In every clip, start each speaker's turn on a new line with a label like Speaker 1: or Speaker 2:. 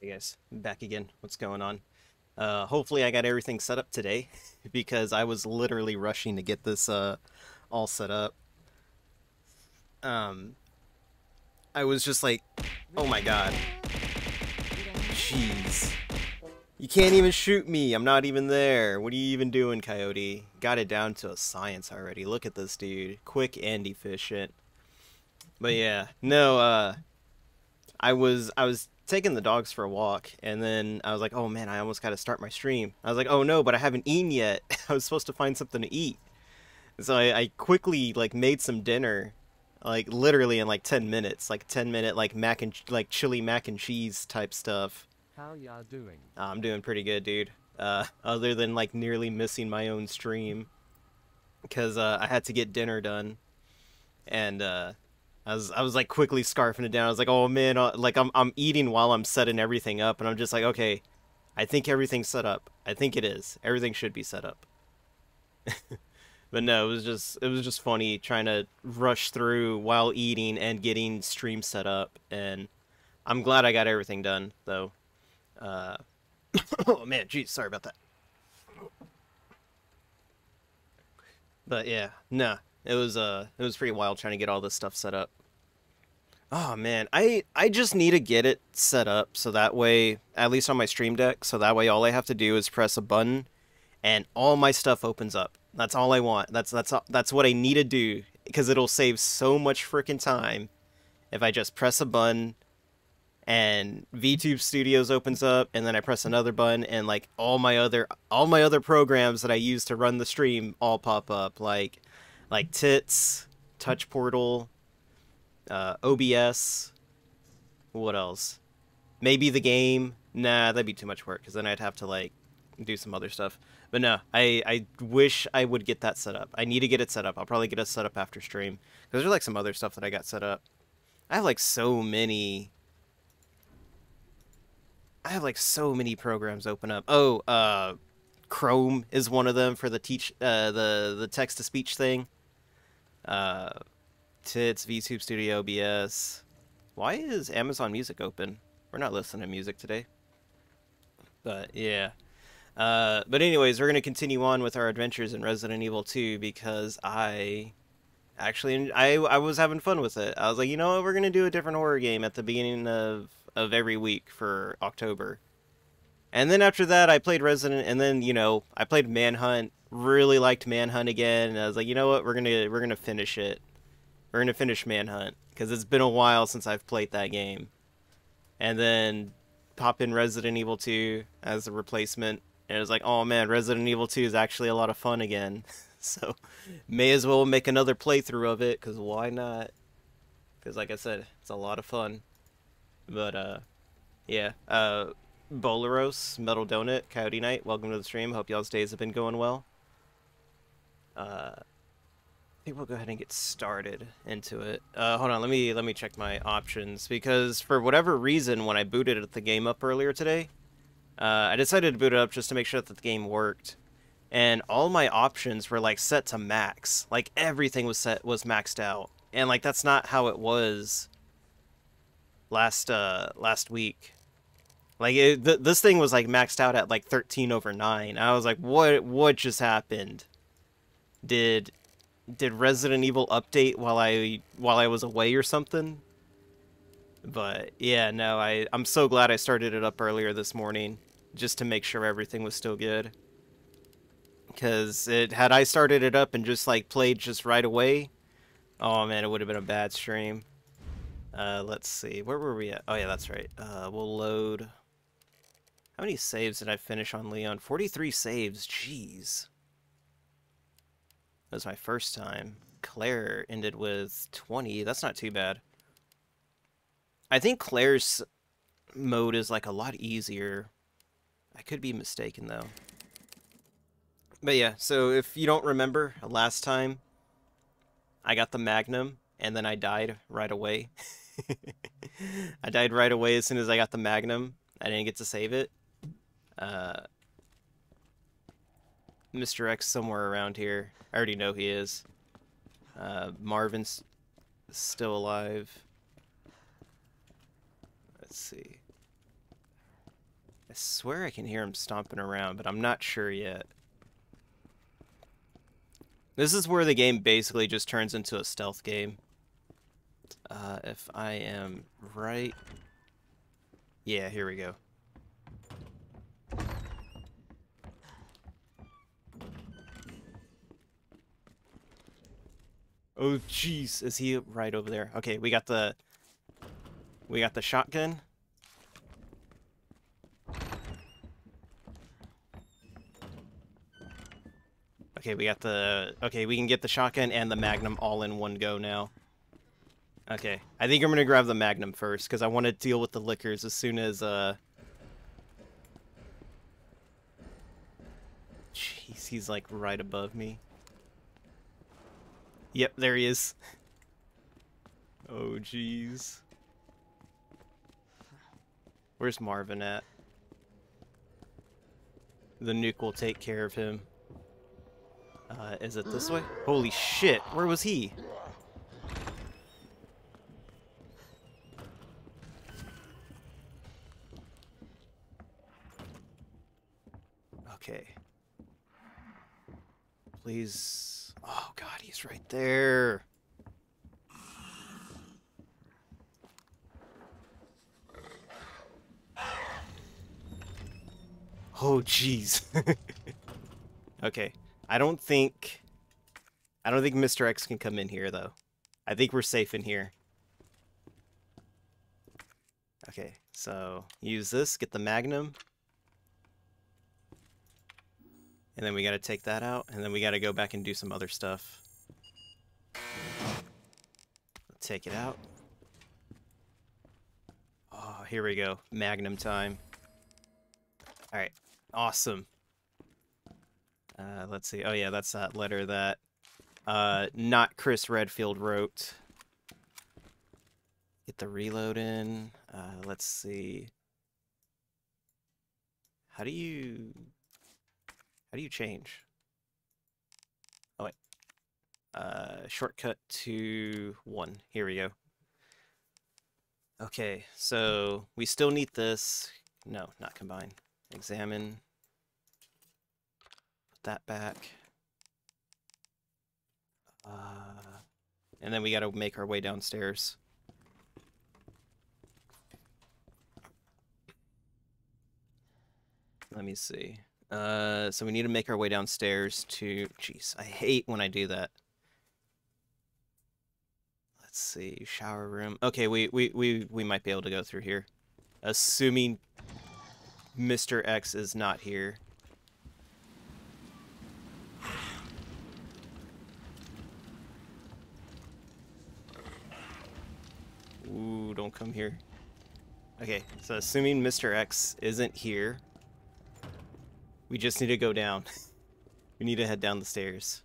Speaker 1: Hey guys, back again. What's going on? Uh, hopefully I got everything set up today because I was literally rushing to get this uh, all set up. Um, I was just like, oh my god. Jeez. You can't even shoot me. I'm not even there. What are you even doing, Coyote? Got it down to a science already. Look at this dude. Quick and efficient. But yeah, no, uh, I was, I was taking the dogs for a walk, and then I was like, oh man, I almost got to start my stream. I was like, oh no, but I haven't eaten yet. I was supposed to find something to eat. So I, I quickly, like, made some dinner, like, literally in, like, 10 minutes. Like, 10 minute, like, mac and, like, chili mac and cheese type stuff.
Speaker 2: How y'all doing?
Speaker 1: Uh, I'm doing pretty good, dude. Uh, other than like nearly missing my own stream because uh, I had to get dinner done, and uh, I was I was like quickly scarfing it down. I was like, oh man, uh, like I'm I'm eating while I'm setting everything up, and I'm just like, okay, I think everything's set up. I think it is. Everything should be set up. but no, it was just it was just funny trying to rush through while eating and getting stream set up, and I'm glad I got everything done though. Uh, oh man, geez, sorry about that. But yeah, nah, it was uh, it was pretty wild trying to get all this stuff set up. Oh man, I I just need to get it set up so that way, at least on my Stream Deck, so that way all I have to do is press a button, and all my stuff opens up. That's all I want. That's that's that's what I need to do because it'll save so much freaking time if I just press a button and VTube Studios opens up and then I press another button and like all my other all my other programs that I use to run the stream all pop up like like Tits, Touch Portal, uh, OBS, what else? Maybe the game. Nah, that'd be too much work because then I'd have to like do some other stuff. But no, I I wish I would get that set up. I need to get it set up. I'll probably get it set up after stream because there's like some other stuff that I got set up. I have like so many I have like so many programs open up. Oh, uh, Chrome is one of them for the teach uh, the the text to speech thing. Uh, Tits, VTube Studio, OBS. Why is Amazon Music open? We're not listening to music today. But yeah. Uh, but anyways, we're gonna continue on with our adventures in Resident Evil 2 because I actually I I was having fun with it. I was like, you know what, we're gonna do a different horror game at the beginning of of every week for October. And then after that, I played Resident, and then you know I played Manhunt. Really liked Manhunt again, and I was like, you know what, we're gonna we're gonna finish it. Gonna finish Manhunt because it's been a while since I've played that game. And then pop in Resident Evil 2 as a replacement, and it was like, oh man, Resident Evil 2 is actually a lot of fun again. so may as well make another playthrough of it because why not? Because like I said, it's a lot of fun. But uh, yeah. Uh, Bolaros, Metal Donut, Coyote Knight, welcome to the stream. Hope y'all's days have been going well. Uh, think we'll go ahead and get started into it. Uh, hold on, let me let me check my options because for whatever reason, when I booted the game up earlier today, uh, I decided to boot it up just to make sure that the game worked, and all my options were like set to max. Like everything was set was maxed out, and like that's not how it was last uh last week. Like it, th this thing was like maxed out at like 13 over 9. I was like, "What what just happened?" Did did Resident Evil update while I while I was away or something? But yeah, no, I I'm so glad I started it up earlier this morning just to make sure everything was still good. Cuz it had I started it up and just like played just right away, oh man, it would have been a bad stream. Uh, let's see. Where were we at? Oh, yeah, that's right. Uh, we'll load... How many saves did I finish on Leon? 43 saves. Jeez. That was my first time. Claire ended with 20. That's not too bad. I think Claire's mode is, like, a lot easier. I could be mistaken, though. But yeah, so if you don't remember, last time, I got the Magnum, and then I died right away. I died right away as soon as I got the Magnum. I didn't get to save it. Uh, Mr. X somewhere around here. I already know he is. Uh, Marvin's still alive. Let's see. I swear I can hear him stomping around, but I'm not sure yet. This is where the game basically just turns into a stealth game. Uh, if I am right... Yeah, here we go. Oh, jeez. Is he right over there? Okay, we got the... We got the shotgun. Okay, we got the... Okay, we can get the shotgun and the magnum all in one go now. Okay, I think I'm gonna grab the magnum first, because I want to deal with the Lickers as soon as, uh... Jeez, he's like right above me. Yep, there he is. Oh, jeez. Where's Marvin at? The nuke will take care of him. Uh, is it this way? Holy shit, where was he? Okay. Please. Oh god, he's right there. Oh jeez. okay. I don't think I don't think Mr. X can come in here though. I think we're safe in here. Okay, so use this, get the magnum. And then we gotta take that out, and then we gotta go back and do some other stuff. Take it out. Oh, here we go. Magnum time. Alright, awesome. Uh, let's see. Oh yeah, that's that letter that uh, not Chris Redfield wrote. Get the reload in. Uh, let's see. How do you... How do you change? Oh wait. Uh, shortcut to one. Here we go. Okay, so we still need this. No, not combine. Examine Put that back. Uh, and then we got to make our way downstairs. Let me see. Uh, so we need to make our way downstairs to... Jeez, I hate when I do that. Let's see. Shower room. Okay, we, we, we, we might be able to go through here. Assuming Mr. X is not here. Ooh, don't come here. Okay, so assuming Mr. X isn't here, we just need to go down. we need to head down the stairs.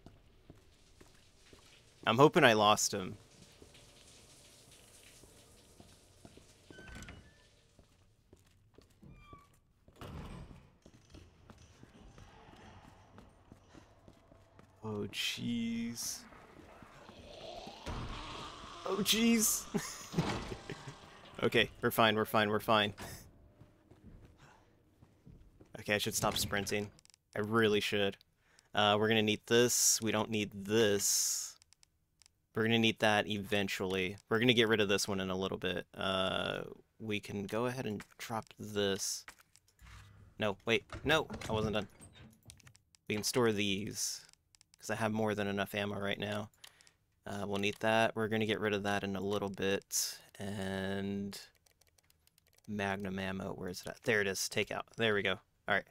Speaker 1: I'm hoping I lost him. Oh, jeez. Oh, jeez. okay, we're fine, we're fine, we're fine. Okay, I should stop sprinting. I really should. Uh, we're gonna need this. We don't need this. We're gonna need that eventually. We're gonna get rid of this one in a little bit. Uh, we can go ahead and drop this. No, wait, no, I wasn't done. We can store these, because I have more than enough ammo right now. Uh, we'll need that. We're to get rid of that in a little bit. And magnum ammo, where is it at? There it is. Take out. There we go. All right.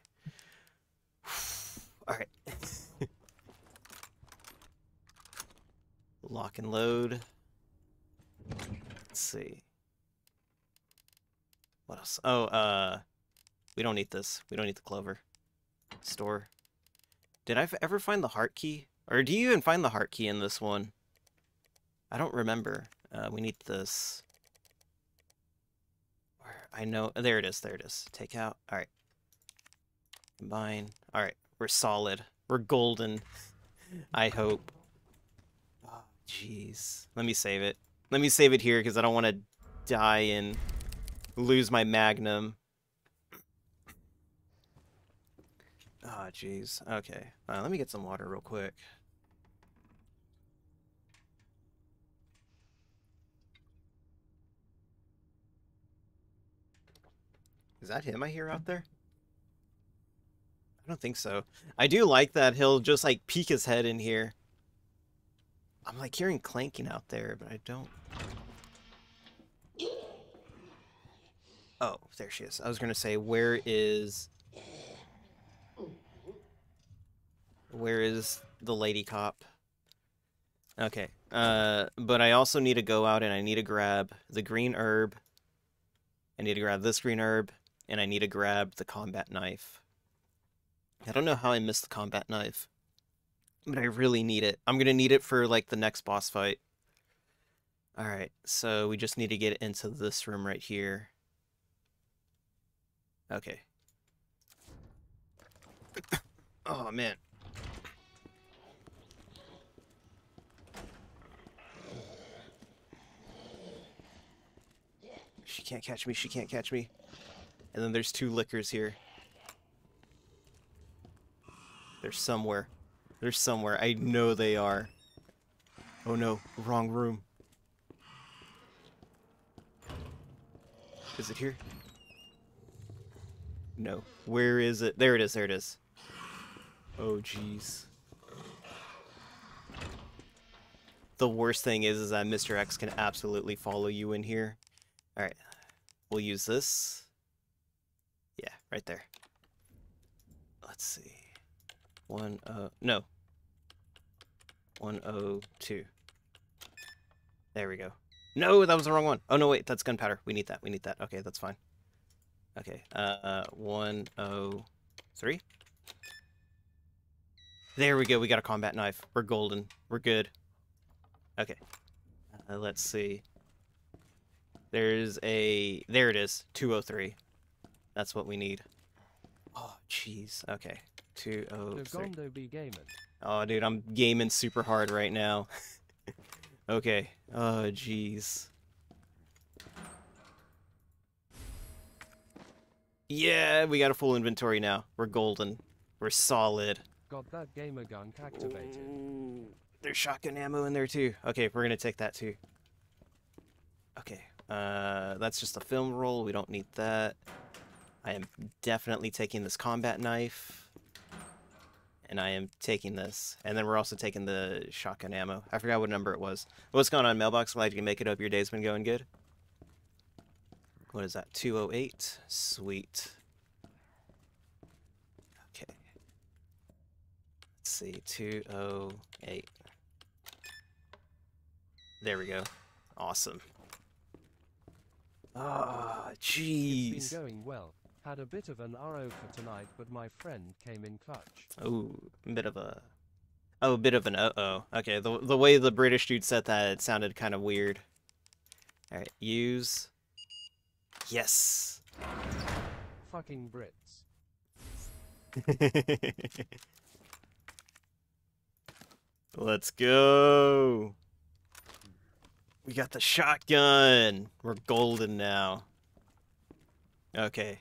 Speaker 1: All right. Lock and load. Let's see. What else? Oh, uh, we don't need this. We don't need the clover. Store. Did I ever find the heart key? Or do you even find the heart key in this one? I don't remember. Uh, we need this. I know. There it is. There it is. Take out. All right. Combine. All right. We're solid. We're golden. I hope. Oh, jeez. Let me save it. Let me save it here because I don't want to die and lose my magnum. Oh, jeez. Okay. Uh, let me get some water real quick. Is that him I hear out there? Don't think so. I do like that he'll just like peek his head in here. I'm like hearing clanking out there, but I don't. Oh, there she is. I was gonna say, where is Where is the lady cop? Okay. Uh, but I also need to go out and I need to grab the green herb. I need to grab this green herb, and I need to grab the combat knife. I don't know how I missed the combat knife, but I really need it. I'm gonna need it for like the next boss fight. Alright, so we just need to get into this room right here. Okay. oh man, She can't catch me, she can't catch me. And then there's two lickers here. They're somewhere. They're somewhere. I know they are. Oh no, wrong room. Is it here? No. Where is it? There it is, there it is. Oh jeez. The worst thing is, is that Mr. X can absolutely follow you in here. Alright, we'll use this. Yeah, right there. Let's see. One, uh, no. 102. There we go. No, that was the wrong one. Oh, no, wait, that's gunpowder. We need that. We need that. Okay, that's fine. Okay, uh, 103. There we go. We got a combat knife. We're golden. We're good. Okay. Uh, let's see. There's a... There it is. 203. That's what we need. Oh, jeez. Okay. 203.
Speaker 2: be gaming.
Speaker 1: Oh, dude, I'm gaming super hard right now. okay. Oh, jeez. Yeah, we got a full inventory now. We're golden. We're solid.
Speaker 2: Got that gamer gun activated.
Speaker 1: Ooh, there's shotgun ammo in there too. Okay, we're gonna take that too. Okay, uh, that's just a film roll. We don't need that. I am definitely taking this combat knife. And I am taking this. And then we're also taking the shotgun ammo. I forgot what number it was. What's going on, Mailbox? Glad you can make it up. Your day's been going good. What is that? 208. Sweet. Okay. Let's see. 208. There we go. Awesome. Ah, oh, jeez.
Speaker 2: It's been going well. Had a bit of an RO for tonight, but my friend came in clutch.
Speaker 1: Oh, a bit of a... Oh, a bit of an uh-oh. Okay, the, the way the British dude said that, it sounded kind of weird. Alright, use... Yes!
Speaker 2: Fucking Brits.
Speaker 1: Let's go! We got the shotgun. We're golden now. Okay.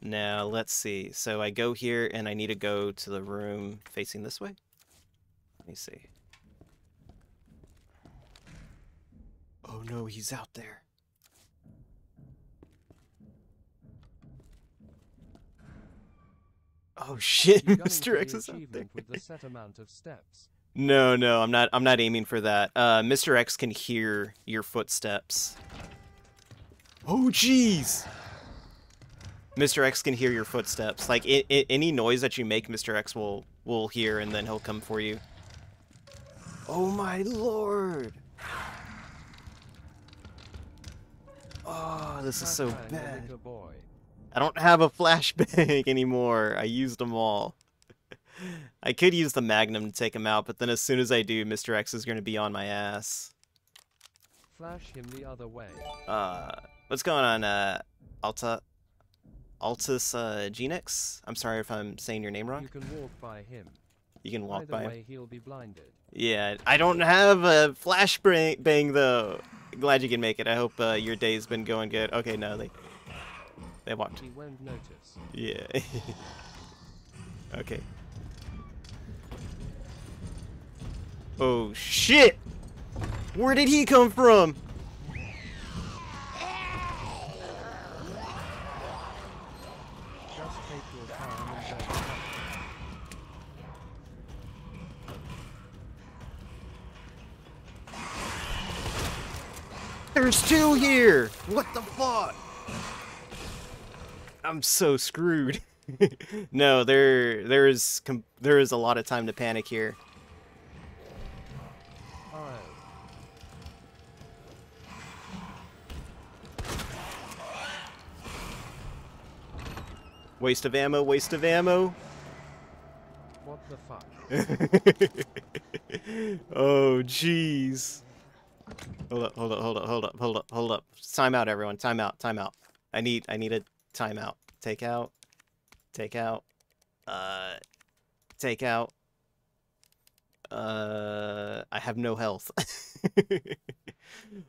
Speaker 1: Now, let's see. So I go here, and I need to go to the room facing this way? Let me see. Oh no, he's out there. Oh shit, Mr. X is out there.
Speaker 2: with the set amount of steps.
Speaker 1: No, no, I'm not. I'm not aiming for that. Uh, Mr. X can hear your footsteps. Oh, jeez. Mr. X can hear your footsteps. Like it, it, any noise that you make, Mr. X will will hear, and then he'll come for you. Oh my lord! Oh, this is so bad. I don't have a flashbang anymore. I used them all. I could use the Magnum to take him out, but then as soon as I do, Mr. X is going to be on my ass.
Speaker 2: Flash him the other way.
Speaker 1: Uh, what's going on, uh, Alta? Altus, uh, Genix? I'm sorry if I'm saying your name wrong.
Speaker 2: You can walk by him.
Speaker 1: You can walk
Speaker 2: Either
Speaker 1: by
Speaker 2: way,
Speaker 1: him.
Speaker 2: he'll be blinded.
Speaker 1: Yeah, I don't have a flashbang though. Glad you can make it. I hope uh, your day's been going good. Okay, no, they they walked.
Speaker 2: He won't notice.
Speaker 1: Yeah. Okay. Oh shit! Where did he come from?
Speaker 2: Just take your time and don't panic.
Speaker 1: There's two here! What the fuck? I'm so screwed. no, there there is there is a lot of time to panic here. Waste of ammo, waste of ammo.
Speaker 2: What the fuck?
Speaker 1: oh jeez. Hold up, hold up, hold up, hold up, hold up, hold up. Time out everyone. Time out, time out. I need I need a timeout. Take out. Take out. Uh take out. Uh I have no health.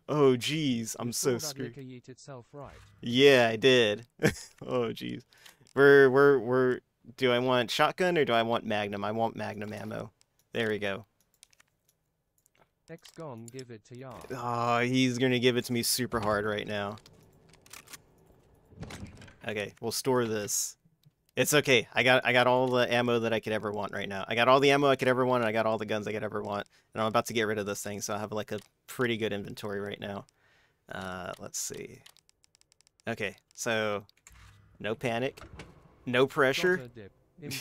Speaker 1: oh jeez, I'm so screwed.
Speaker 2: right.
Speaker 1: Yeah, I did. oh jeez. We're we're we're do I want shotgun or do I want magnum? I want magnum ammo. There we go.
Speaker 2: X gone give it to Yar.
Speaker 1: Oh, he's gonna give it to me super hard right now. Okay, we'll store this. It's okay. I got I got all the ammo that I could ever want right now. I got all the ammo I could ever want, and I got all the guns I could ever want. And I'm about to get rid of this thing, so I have like a pretty good inventory right now. Uh, let's see. Okay, so no panic, no pressure.
Speaker 2: Dip.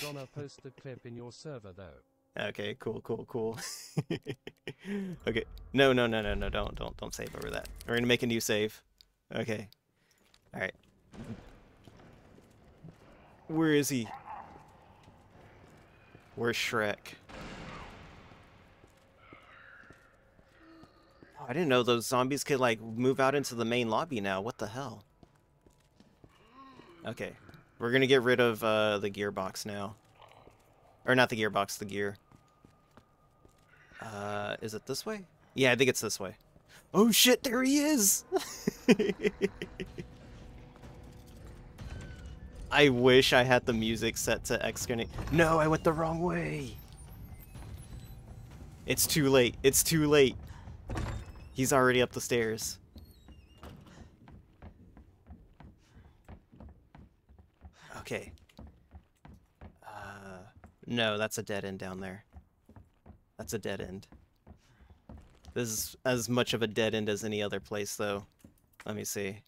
Speaker 2: Gonna post the clip in your server though.
Speaker 1: Okay, cool, cool, cool. okay. No, no, no, no, no, don't, don't, don't save over that. We're gonna make a new save. Okay. Alright. Where is he? Where's Shrek? Oh, I didn't know those zombies could, like, move out into the main lobby now. What the hell? Okay. We're gonna get rid of, uh, the gearbox now. Or not the gearbox, the gear. Uh, is it this way? Yeah, I think it's this way. Oh shit, there he is! I wish I had the music set to exclamation. No, I went the wrong way! It's too late. It's too late. He's already up the stairs. Okay. Uh, no, that's a dead end down there. That's a dead end. This is as much of a dead end as any other place, though. Let me see.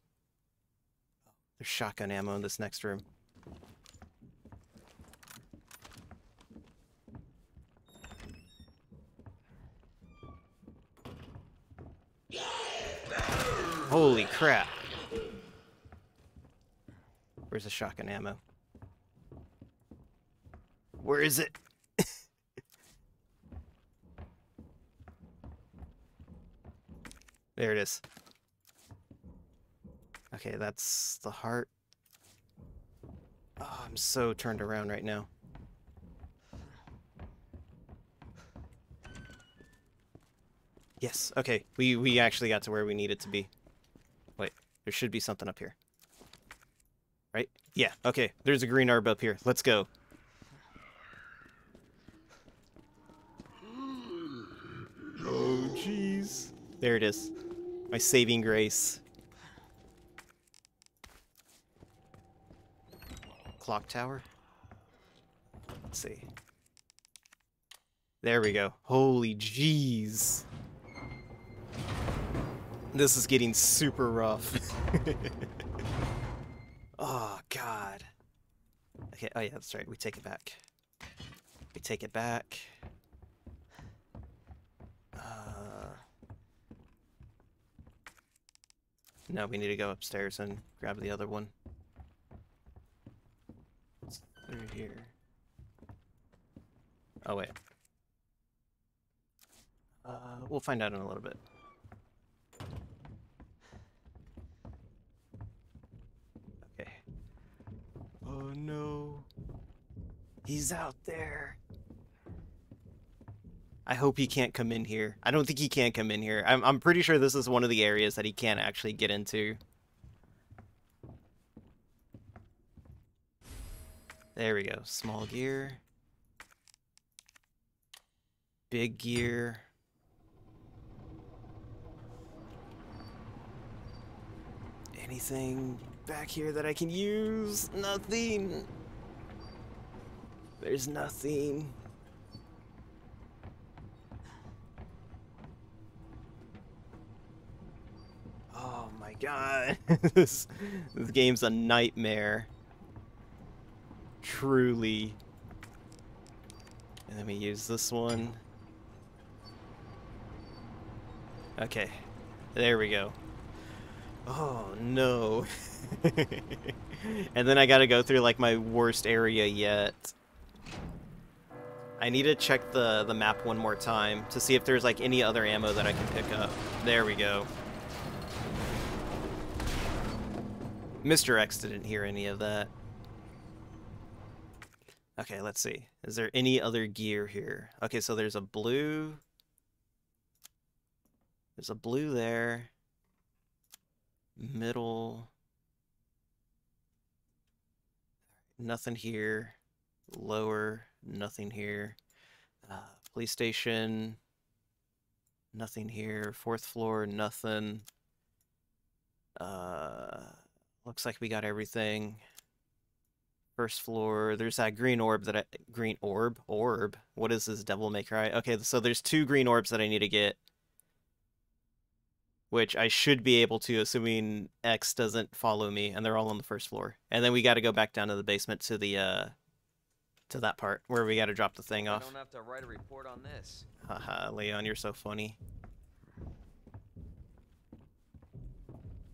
Speaker 1: There's shotgun ammo in this next room. Holy crap. Where's the shotgun ammo? Where is it? There it is. Okay, that's the heart. Oh, I'm so turned around right now. Yes, okay. We we actually got to where we needed it to be. Wait, there should be something up here. Right? Yeah, okay. There's a green herb up here. Let's go. Oh, jeez. There it is. My saving grace. Clock tower? Let's see. There we go. Holy jeez. This is getting super rough. oh, God. Okay, oh yeah, that's right. We take it back. We take it back. Uh, no, we need to go upstairs and grab the other one. It's through here. Oh, wait. Uh, we'll find out in a little bit. Okay. Oh no. He's out there. I hope he can't come in here. I don't think he can come in here. I'm, I'm pretty sure this is one of the areas that he can't actually get into. There we go. Small gear. Big gear. Anything back here that I can use? Nothing. There's nothing. Oh my god. this, this game's a nightmare. Truly. And let me use this one. Okay. There we go. Oh no. and then I gotta go through like my worst area yet. I need to check the, the map one more time to see if there's like any other ammo that I can pick up. There we go. Mr. X didn't hear any of that. Okay, let's see. Is there any other gear here? Okay, so there's a blue. There's a blue there. Middle. Nothing here. Lower. Nothing here. Uh, police station. Nothing here. Fourth floor. Nothing. Uh, looks like we got everything. First floor. There's that green orb that I green orb orb. What is this? Devil May Cry. Okay, so there's two green orbs that I need to get, which I should be able to, assuming X doesn't follow me, and they're all on the first floor. And then we got to go back down to the basement to the uh to that part where we got to drop the thing off.
Speaker 3: I don't have to write a report on this.
Speaker 1: Haha, Leon, you're so funny.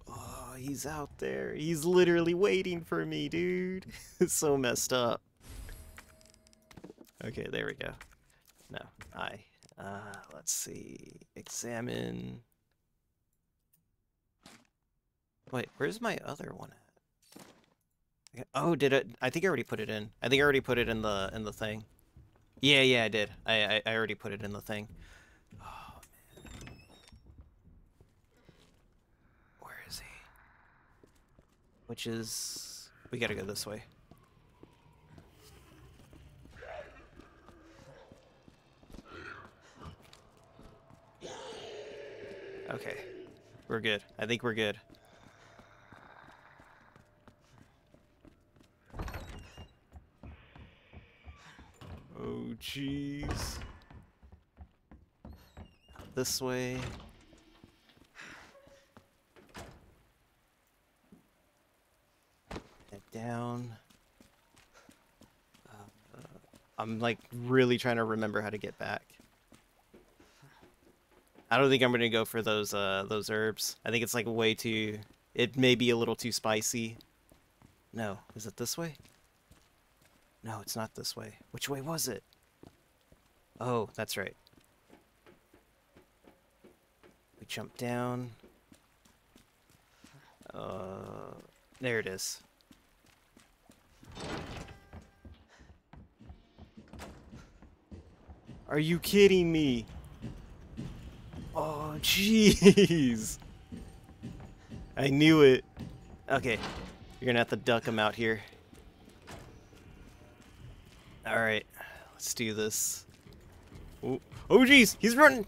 Speaker 1: Oh, he's out there. He's literally waiting for me, dude. it's so messed up. Okay, there we go. No, I. Uh, let's see. Examine. Wait, where's my other one at? Oh, did it? I think I already put it in. I think I already put it in the in the thing. Yeah, yeah, I did. I, I, I already put it in the thing. Oh, man. Where is he? Which is... We gotta go this way. Okay. We're good. I think we're good. Oh, jeez. This way. Down. Uh, I'm like really trying to remember how to get back. I don't think I'm gonna go for those uh those herbs. I think it's like way too. It may be a little too spicy. No, is it this way? No, it's not this way. Which way was it? Oh, that's right. We jump down. Uh, there it is. Are you kidding me? Oh, jeez. I knew it. Okay, you're gonna have to duck him out here. Alright, let's do this. Oh, oh jeez, he's running!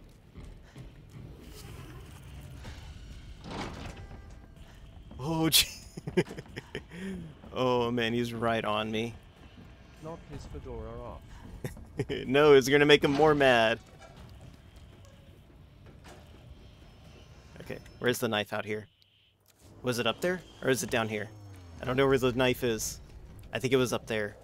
Speaker 1: Oh, gee. Oh man, he's right on me.
Speaker 2: Knock his fedora off.
Speaker 1: no, it's gonna make him more mad. Okay, where's the knife out here? Was it up there? Or is it down here? I don't know where the knife is. I think it was up there.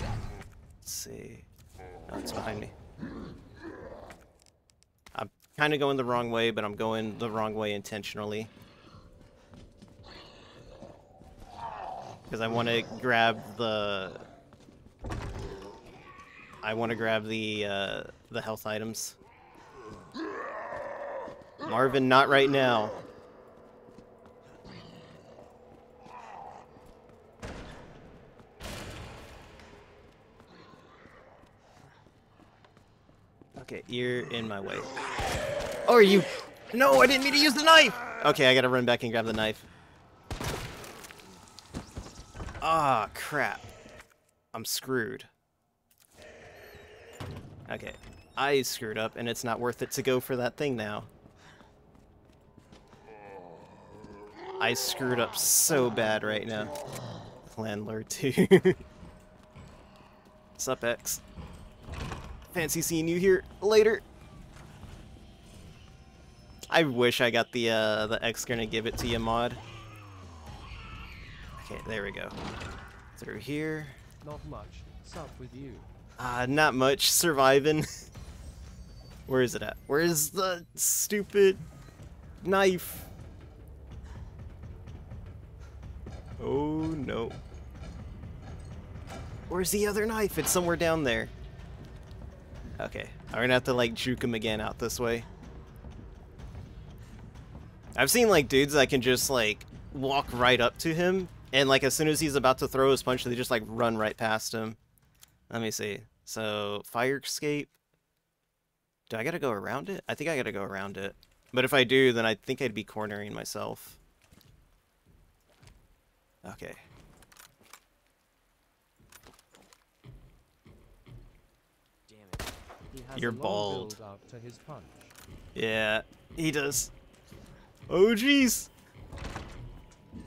Speaker 1: Let's see. Oh, it's behind me. Kind of going the wrong way, but I'm going the wrong way intentionally. Because I want to grab the... I want to grab the, uh, the health items. Marvin, not right now. Okay, you're in my way. Oh, are you... No, I didn't mean to use the knife! Okay, I gotta run back and grab the knife. Ah, crap. I'm screwed. Okay, I screwed up, and it's not worth it to go for that thing now. I screwed up so bad right now. Landlord too. What's up, X? Fancy seeing you here later. I wish I got the uh, the X gonna give it to you mod. Okay, there we go. Through here.
Speaker 2: Not much. Sup with you?
Speaker 1: Uh, not much. Surviving. Where is it at? Where is the stupid knife? Oh no. Where's the other knife? It's somewhere down there. Okay, I'm gonna have to like juke him again out this way. I've seen like dudes that can just like walk right up to him and like as soon as he's about to throw his punch they just like run right past him. Let me see. So fire escape. Do I gotta go around it? I think I gotta go around it. But if I do, then I think I'd be cornering myself. Okay.
Speaker 3: Damn it.
Speaker 2: He has
Speaker 1: You're bald.
Speaker 2: up to his punch.
Speaker 1: Yeah, he does. Oh jeez.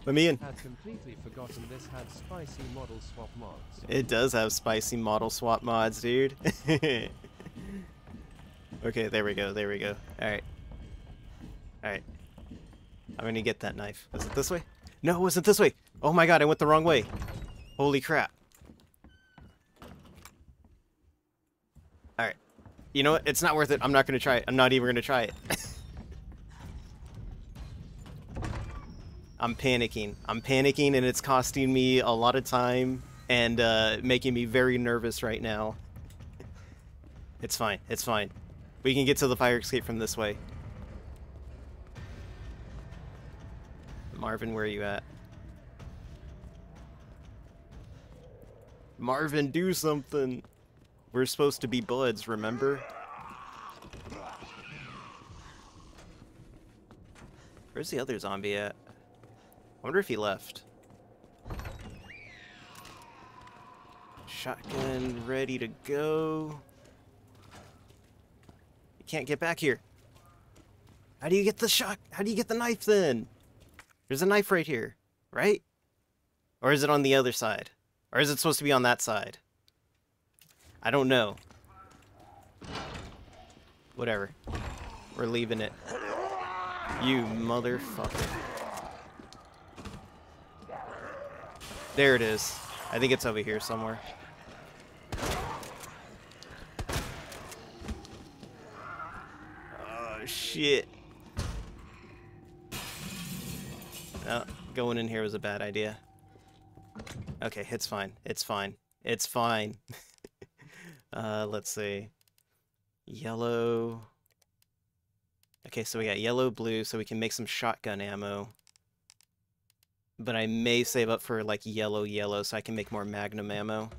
Speaker 1: Let me in.
Speaker 2: Had completely forgotten this had spicy model swap mods.
Speaker 1: It does have spicy model swap mods, dude. okay, there we go, there we go. Alright. Alright. I'm gonna get that knife. Is it this way? No, it wasn't this way! Oh my god, I went the wrong way. Holy crap. Alright. You know what? It's not worth it. I'm not gonna try it. I'm not even gonna try it. I'm panicking. I'm panicking and it's costing me a lot of time and uh, making me very nervous right now. It's fine. It's fine. We can get to the fire escape from this way. Marvin, where are you at? Marvin, do something. We're supposed to be buds, remember? Where's the other zombie at? I wonder if he left. Shotgun ready to go. You can't get back here. How do you get the shot? How do you get the knife then? There's a knife right here, right? Or is it on the other side? Or is it supposed to be on that side? I don't know. Whatever. We're leaving it. You motherfucker. There it is. I think it's over here somewhere. Oh, shit. Oh, going in here was a bad idea. Okay, it's fine. It's fine. It's fine. uh, let's see. Yellow. Okay, so we got yellow, blue, so we can make some shotgun ammo. But I may save up for, like, yellow, yellow, so I can make more magnum ammo.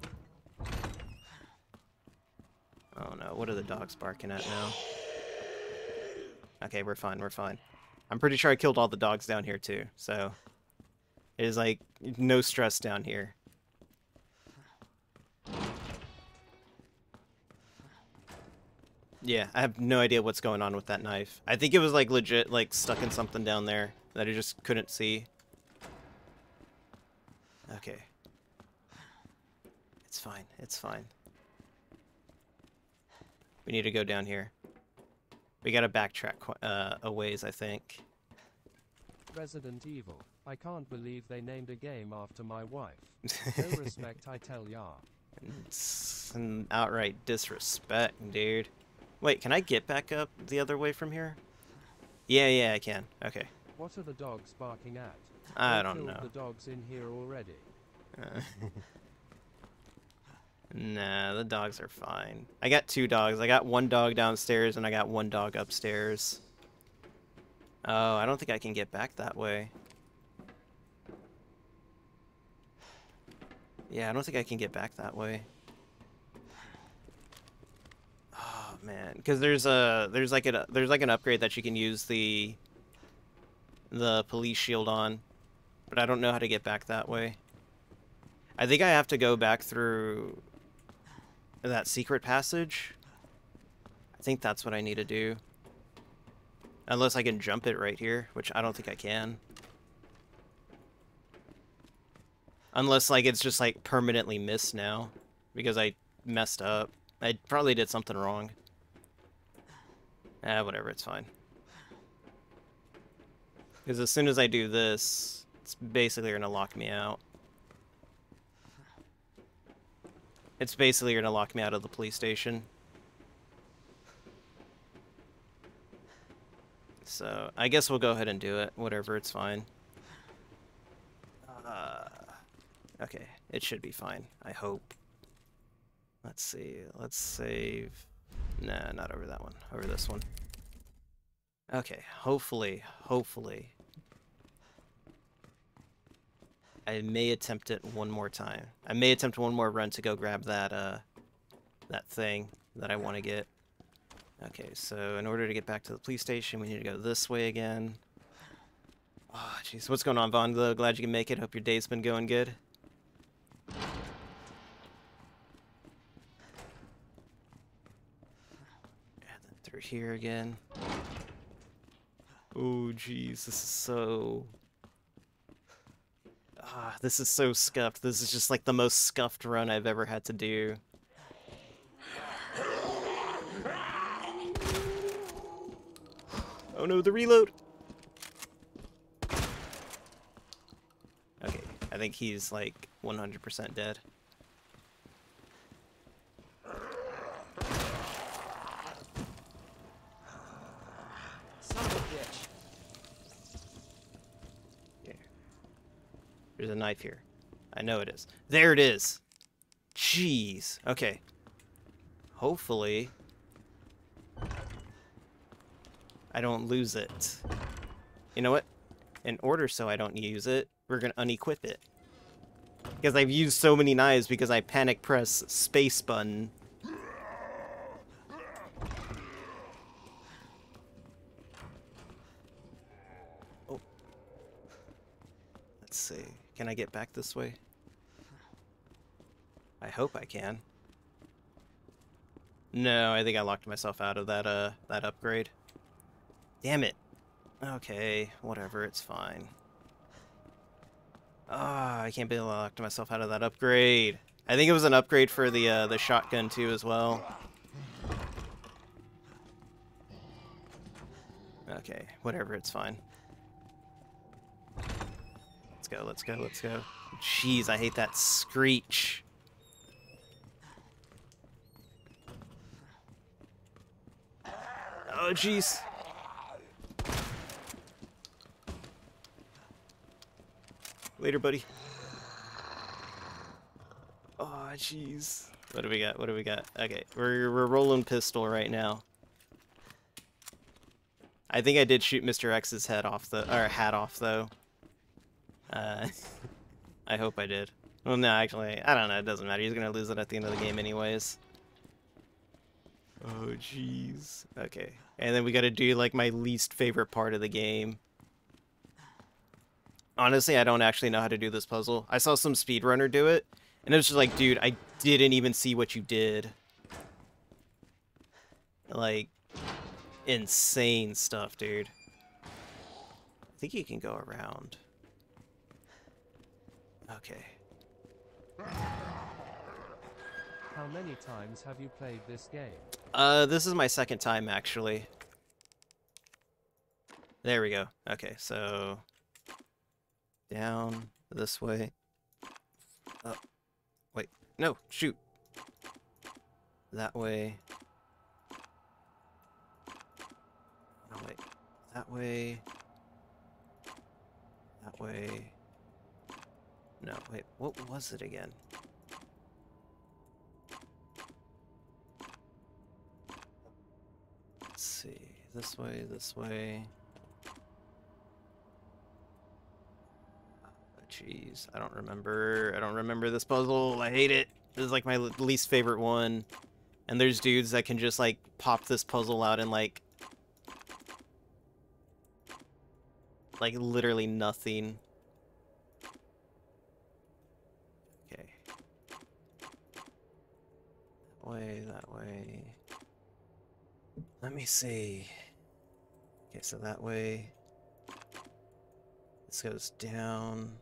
Speaker 1: Oh no, what are the dogs barking at now? Okay, we're fine, we're fine. I'm pretty sure I killed all the dogs down here too, so... It is, like, no stress down here. Yeah, I have no idea what's going on with that knife. I think it was, like, legit, like, stuck in something down there that I just couldn't see. Okay. It's fine, it's fine. We need to go down here. We gotta backtrack uh, a ways, I think.
Speaker 2: Resident Evil. I can't believe they named a game after my wife. No respect, I tell ya.
Speaker 1: It's an outright disrespect, dude. Wait, can I get back up the other way from here? Yeah, yeah, I can. Okay.
Speaker 2: What are the dogs barking at?
Speaker 1: I don't
Speaker 2: killed
Speaker 1: know.
Speaker 2: the dogs in here already.
Speaker 1: Uh, nah, the dogs are fine. I got two dogs. I got one dog downstairs and I got one dog upstairs. Oh, I don't think I can get back that way. Yeah, I don't think I can get back that way. Oh, man, because there's a there's like a there's like an upgrade that you can use the the police shield on, but I don't know how to get back that way. I think I have to go back through that secret passage. I think that's what I need to do. Unless I can jump it right here, which I don't think I can. Unless, like, it's just, like, permanently missed now. Because I messed up. I probably did something wrong. Ah, whatever, it's fine. Because as soon as I do this, it's basically going to lock me out. It's basically going to lock me out of the police station. So, I guess we'll go ahead and do it. Whatever, it's fine. Uh, okay, it should be fine. I hope. Let's see. Let's save. Nah, not over that one. Over this one. Okay, hopefully, hopefully. I may attempt it one more time. I may attempt one more run to go grab that, uh, that thing that I want to get. Okay, so in order to get back to the police station, we need to go this way again. Oh, jeez. What's going on, Vaughn? Glad you can make it. Hope your day's been going good. And then through here again. Oh, jeez. This is so... Ah, this is so scuffed. This is just like the most scuffed run I've ever had to do. Oh no, the reload! Okay, I think he's like 100% dead.
Speaker 3: Son of a bitch.
Speaker 1: Here. There's a knife here. I know it is. There it is! Jeez. Okay. Hopefully... I don't lose it. You know what? In order so I don't use it, we're gonna unequip it. Because I've used so many knives because I panic press space button. Oh. Let's see. Can I get back this way? I hope I can. No, I think I locked myself out of that uh that upgrade. Damn it. Okay, whatever, it's fine. Ah, I can't I locked myself out of that upgrade. I think it was an upgrade for the uh, the shotgun too as well. Okay, whatever, it's fine. Let's go, let's go, let's go. Jeez, I hate that screech. Oh, jeez. Later, buddy. Oh, jeez. What do we got? What do we got? Okay, we're we're rolling pistol right now. I think I did shoot Mr. X's head off the or hat off though. Uh, I hope I did. Well, no, actually, I don't know. It doesn't matter. He's gonna lose it at the end of the game anyways. Oh, jeez. Okay, and then we gotta do like my least favorite part of the game. Honestly, I don't actually know how to do this puzzle. I saw some speedrunner do it, and it was just like, dude, I didn't even see what you did. Like, insane stuff, dude. I think you can go around. Okay.
Speaker 2: How many times have you played this game?
Speaker 1: Uh, this is my second time, actually. There we go. Okay, so... Down, this way. Up. Wait, no, shoot. That way. No, wait. That way. That way. No, wait, what was it again? Let's see. This way, this way. Oh, jeez, I don't remember. I don't remember this puzzle. I hate it. This is like my least favorite one. And there's dudes that can just like pop this puzzle out in like like literally nothing. Okay. That way, that way. Let me see. Okay, so that way. This goes down.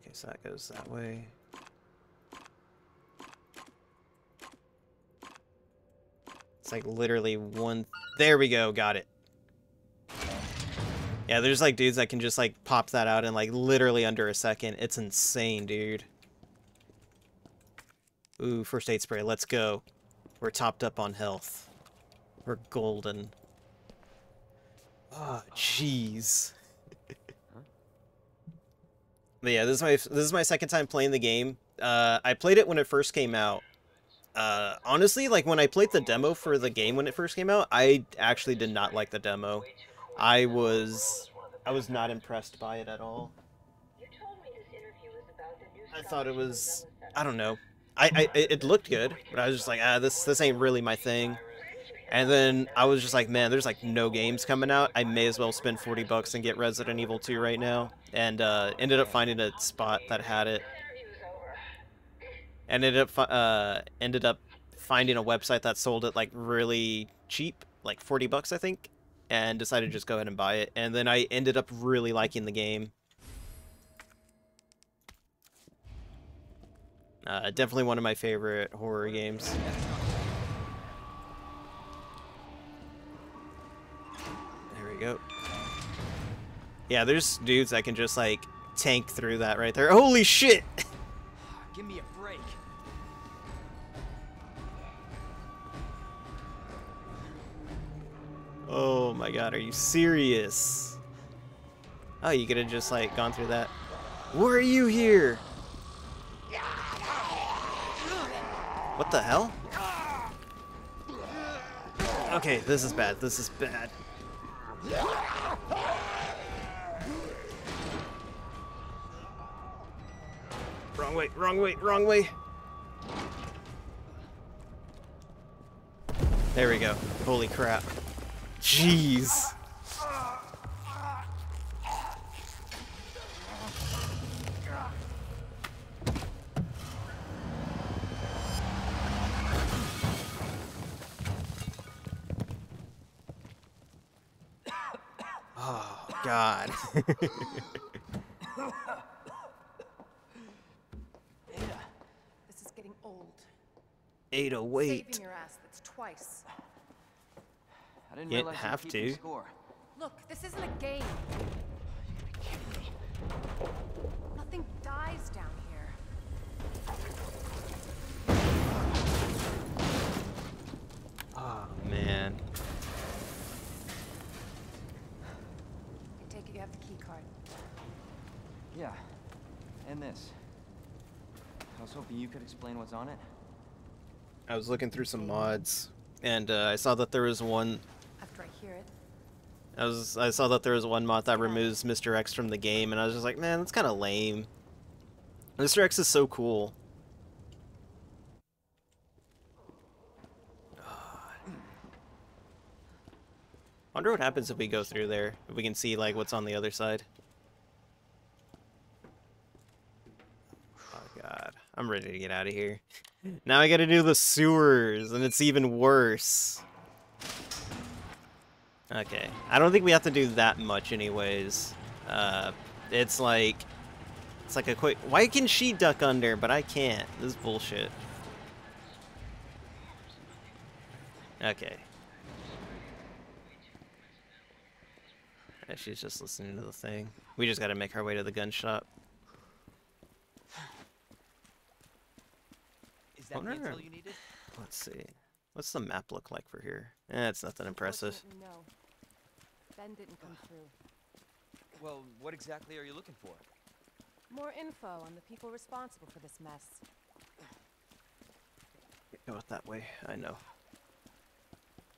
Speaker 1: Okay, so that goes that way. It's like literally one. There we go, got it. Yeah, there's like dudes that can just like pop that out in like literally under a second. It's insane, dude. Ooh, first aid spray, let's go. We're topped up on health. We're golden. Oh, jeez. But yeah, this is my this is my second time playing the game. Uh, I played it when it first came out. Uh, honestly, like when I played the demo for the game when it first came out, I actually did not like the demo. I was I was not impressed by it at all. I thought it was I don't know. I, I it looked good, but I was just like, ah, this this ain't really my thing. And then I was just like, man, there's like no games coming out. I may as well spend 40 bucks and get Resident Evil 2 right now. And uh, ended up finding a spot that had it. And ended up uh, ended up finding a website that sold it like really cheap, like 40 bucks I think, and decided to just go ahead and buy it. And then I ended up really liking the game. Uh, definitely one of my favorite horror games. There we go. Yeah, there's dudes that can just like tank through that right there. Holy shit!
Speaker 3: Give me a
Speaker 1: Oh my god, are you serious? Oh, you could have just like gone through that. Why are you here? What the hell? Okay, this is bad. This is bad. Wrong way, wrong way, wrong way. There we go. Holy crap. Jeez. Oh, God.
Speaker 4: Ada, this is getting old.
Speaker 1: Ada, wait.
Speaker 4: Saving your ass, that's twice.
Speaker 3: I didn't
Speaker 1: You
Speaker 3: realize
Speaker 1: have to.
Speaker 3: Score.
Speaker 4: Look, this isn't a game. Nothing dies down here.
Speaker 1: Oh, man.
Speaker 4: I take it you have the key card.
Speaker 3: Yeah. And this. I was hoping you could explain what's on it.
Speaker 1: I was looking through some mods, and uh, I saw that there was one.
Speaker 4: Hear it,
Speaker 1: I was I saw that there was one mod that removes Mr. X from the game, and I was just like, man, that's kind of lame. Mr. X is so cool. Wonder what happens if we go through there. If we can see like what's on the other side. Oh god, I'm ready to get out of here. Now I gotta do the sewers, and it's even worse. Okay, I don't think we have to do that much anyways. Uh, it's like, it's like a quick, why can she duck under, but I can't? This is bullshit. Okay. Yeah, she's just listening to the thing. We just gotta make our way to the gun shop.
Speaker 5: Is that the intel you needed?
Speaker 1: Let's see. What's the map look like for here? Eh, it's nothing impressive.
Speaker 4: No. Ben didn't come through.
Speaker 5: Well, what exactly are you looking for?
Speaker 4: More info on the people responsible for this mess.
Speaker 1: Go it that way. I know.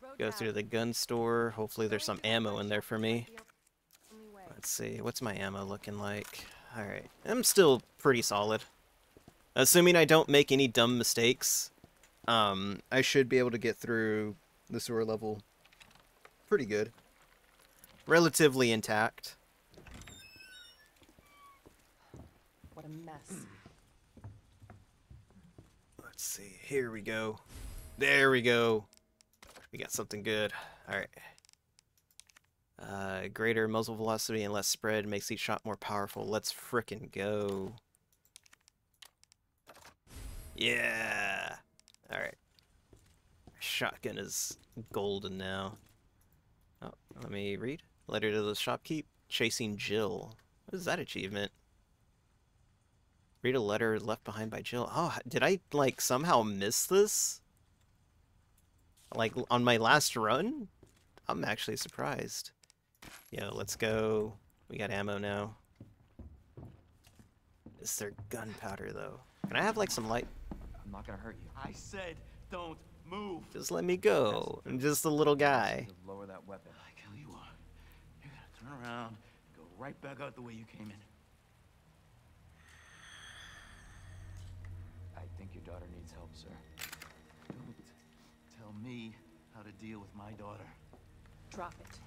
Speaker 4: Road
Speaker 1: Go through the gun store. Hopefully there's some
Speaker 4: Going to the
Speaker 1: ammo in there for me.
Speaker 4: the only way.
Speaker 1: Let's see. What's my ammo looking like? Alright. I'm still pretty solid. Assuming I don't make any dumb mistakes, um, I should be able to get through the sewer level pretty good. Relatively intact.
Speaker 4: What a mess.
Speaker 1: Let's see. Here we go. There we go. We got something good. Alright. Uh, greater muzzle velocity and less spread makes each shot more powerful. Let's frickin' go. Yeah. Alright. Shotgun is golden now. Oh, let me read. Letter to the shopkeep. Chasing Jill. What is that achievement? Read a letter left behind by Jill. Oh, did I, like, somehow miss this? Like, on my last run? I'm actually surprised. Yo, let's go. We got ammo now. Is there gunpowder, though? Can I have, like, some light?
Speaker 3: I'm not gonna hurt you.
Speaker 6: I said don't move.
Speaker 1: Just let me go. I'm just a little guy.
Speaker 3: Lower that weapon.
Speaker 6: Like hell you are. You're gonna turn around, go right back out the way you came in.
Speaker 3: I think your daughter needs help, sir.
Speaker 6: Don't tell me how to deal with my daughter.
Speaker 4: Drop it.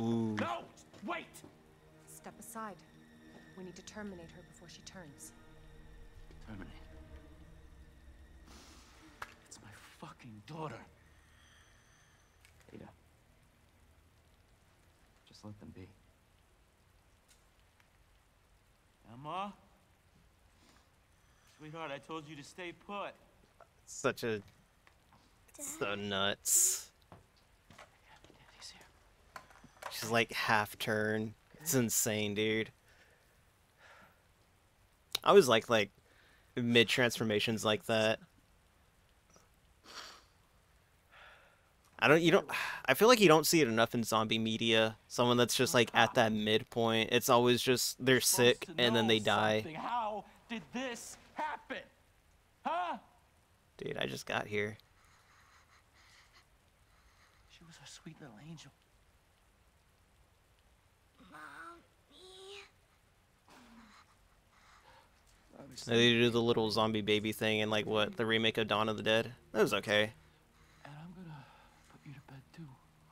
Speaker 1: Ooh.
Speaker 6: No! Wait!
Speaker 4: Step aside. We need to terminate her before she turns.
Speaker 6: Terminate. It's my fucking daughter.
Speaker 3: Ada. Just let them be.
Speaker 6: Emma? Sweetheart, I told you to stay put.
Speaker 1: Such a... So nuts. She's like half turn. It's insane, dude. I was like like mid transformations like that. I don't you don't I feel like you don't see it enough in zombie media. Someone that's just like at that midpoint. It's always just they're sick and then they die.
Speaker 6: something. How did this happen? Huh?
Speaker 1: Dude, I just got here.
Speaker 6: She was our sweet little angel.
Speaker 1: They do the little zombie baby thing in like what, the remake of Dawn of the Dead? That was okay.
Speaker 6: And I'm gonna put you to bed too,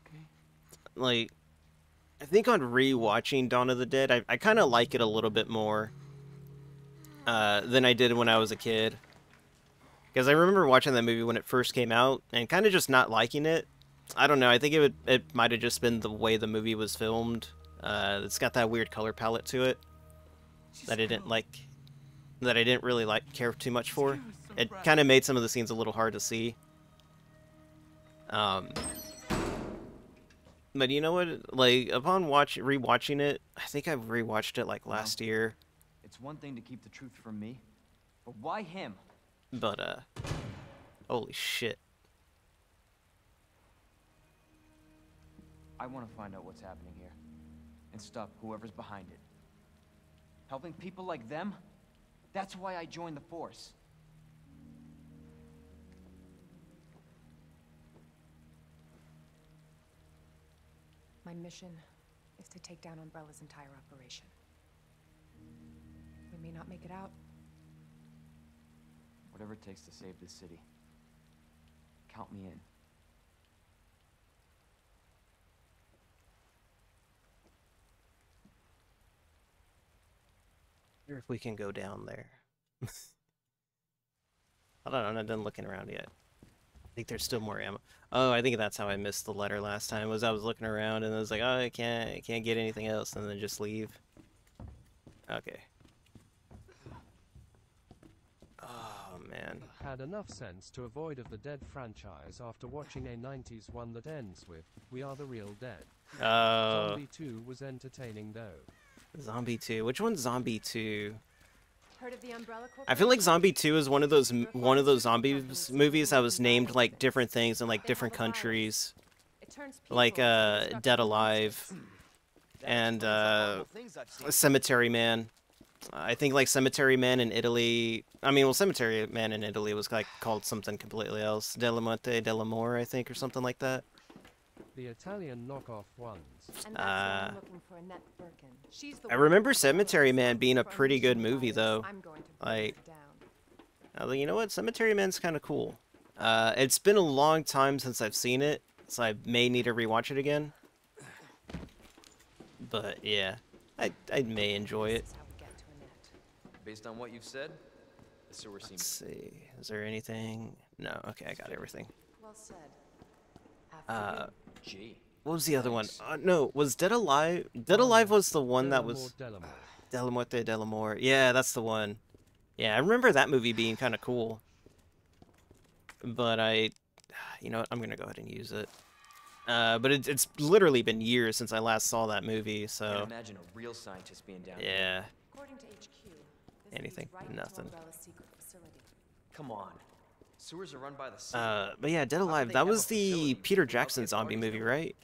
Speaker 6: okay?
Speaker 1: Like I think on rewatching Dawn of the Dead, I, I kind of like it a little bit more uh, than I did when I was a kid. Because I remember watching that movie when it first came out and kind of just not liking it. I don't know. I think it would it might have just been the way the movie was filmed. Uh, it's got that weird color palette to it that I didn't like. That I didn't really like care too much for. It kind of made some of the scenes a little hard to see. Um, but you know what? Like upon watch rewatching it, I think I rewatched it like last year.
Speaker 3: It's one thing to keep the truth from me, but why him?
Speaker 1: But uh, holy shit!
Speaker 3: I want to find out what's happening here and stop whoever's behind it. Helping people like them? That's why I joined the force.
Speaker 4: My mission is to take down Umbrella's entire operation. We may not make it out.
Speaker 3: Whatever it takes to save this city. Count me in.
Speaker 1: wonder if we can go down there. I don't know. I'm not done looking around yet. I think there's still more ammo. Oh, I think that's how I missed the letter last time. Was I was looking around and I was like, oh, I can't, I can't get anything else, and then just leave. Okay. Oh man.
Speaker 2: Had enough sense to avoid of the Dead franchise after watching a 90s one that ends with, We Are the Real Dead.
Speaker 1: Oh,
Speaker 2: Zombie 2 was entertaining though.
Speaker 1: Zombie 2. Which one's Zombie 2?
Speaker 4: Heard of the Umbrella
Speaker 1: I feel like Zombie 2 is one of those one of those zombies movies that was named like different things in like different countries,
Speaker 4: It turns people
Speaker 1: like uh Dead. Alive and uh
Speaker 5: Horrible things I've seen.
Speaker 1: Cemetery Man. I think like Cemetery Man in Italy. I mean, well, Cemetery Man in Italy was like called something completely else. Della Monte dell'Amore, I think, or something like that.
Speaker 2: The The Italian knockoff ones.
Speaker 4: And that's why
Speaker 1: Uh,
Speaker 4: I'm looking for Annette Birkin. She's the
Speaker 1: I
Speaker 4: one
Speaker 1: remember Cemetery Man being a pretty good movie, though.
Speaker 4: I'm going to bring
Speaker 1: Like-
Speaker 4: her.
Speaker 1: I was like, you know what? Cemetery Man's kind of cool. Uh, it's been a long time since I've seen it, so I may need to rewatch it again. But yeah, I I may enjoy it.
Speaker 4: This is how we get to Annette.
Speaker 5: Based on what you've said, the sewer
Speaker 1: Let's
Speaker 5: seems.
Speaker 1: see. Is there anything? No. Okay, I got everything.
Speaker 4: Well said. After
Speaker 1: Uh,
Speaker 4: you.
Speaker 5: Gee.
Speaker 1: what was the other one? Uh, no, was Dead Alive? Dead Alive was the one that was
Speaker 2: Delamore, Delamore.
Speaker 1: De La Muerte de l'Amor. Yeah, that's the one. Yeah, I remember that movie being kind of cool. But I, you know what? I'm gonna go ahead and use it. Uh, but it, it's literally been years since I last saw that movie,
Speaker 5: Can't
Speaker 1: so
Speaker 5: imagine a real scientist being down here.
Speaker 1: yeah.
Speaker 4: According to HQ, this
Speaker 1: Anything,
Speaker 4: right
Speaker 1: nothing.
Speaker 4: Umbrella's secret facility.
Speaker 5: Come on. Sewers are run by the.
Speaker 1: Uh, but yeah, Dead Alive. That was the Peter Jackson zombie movie, right?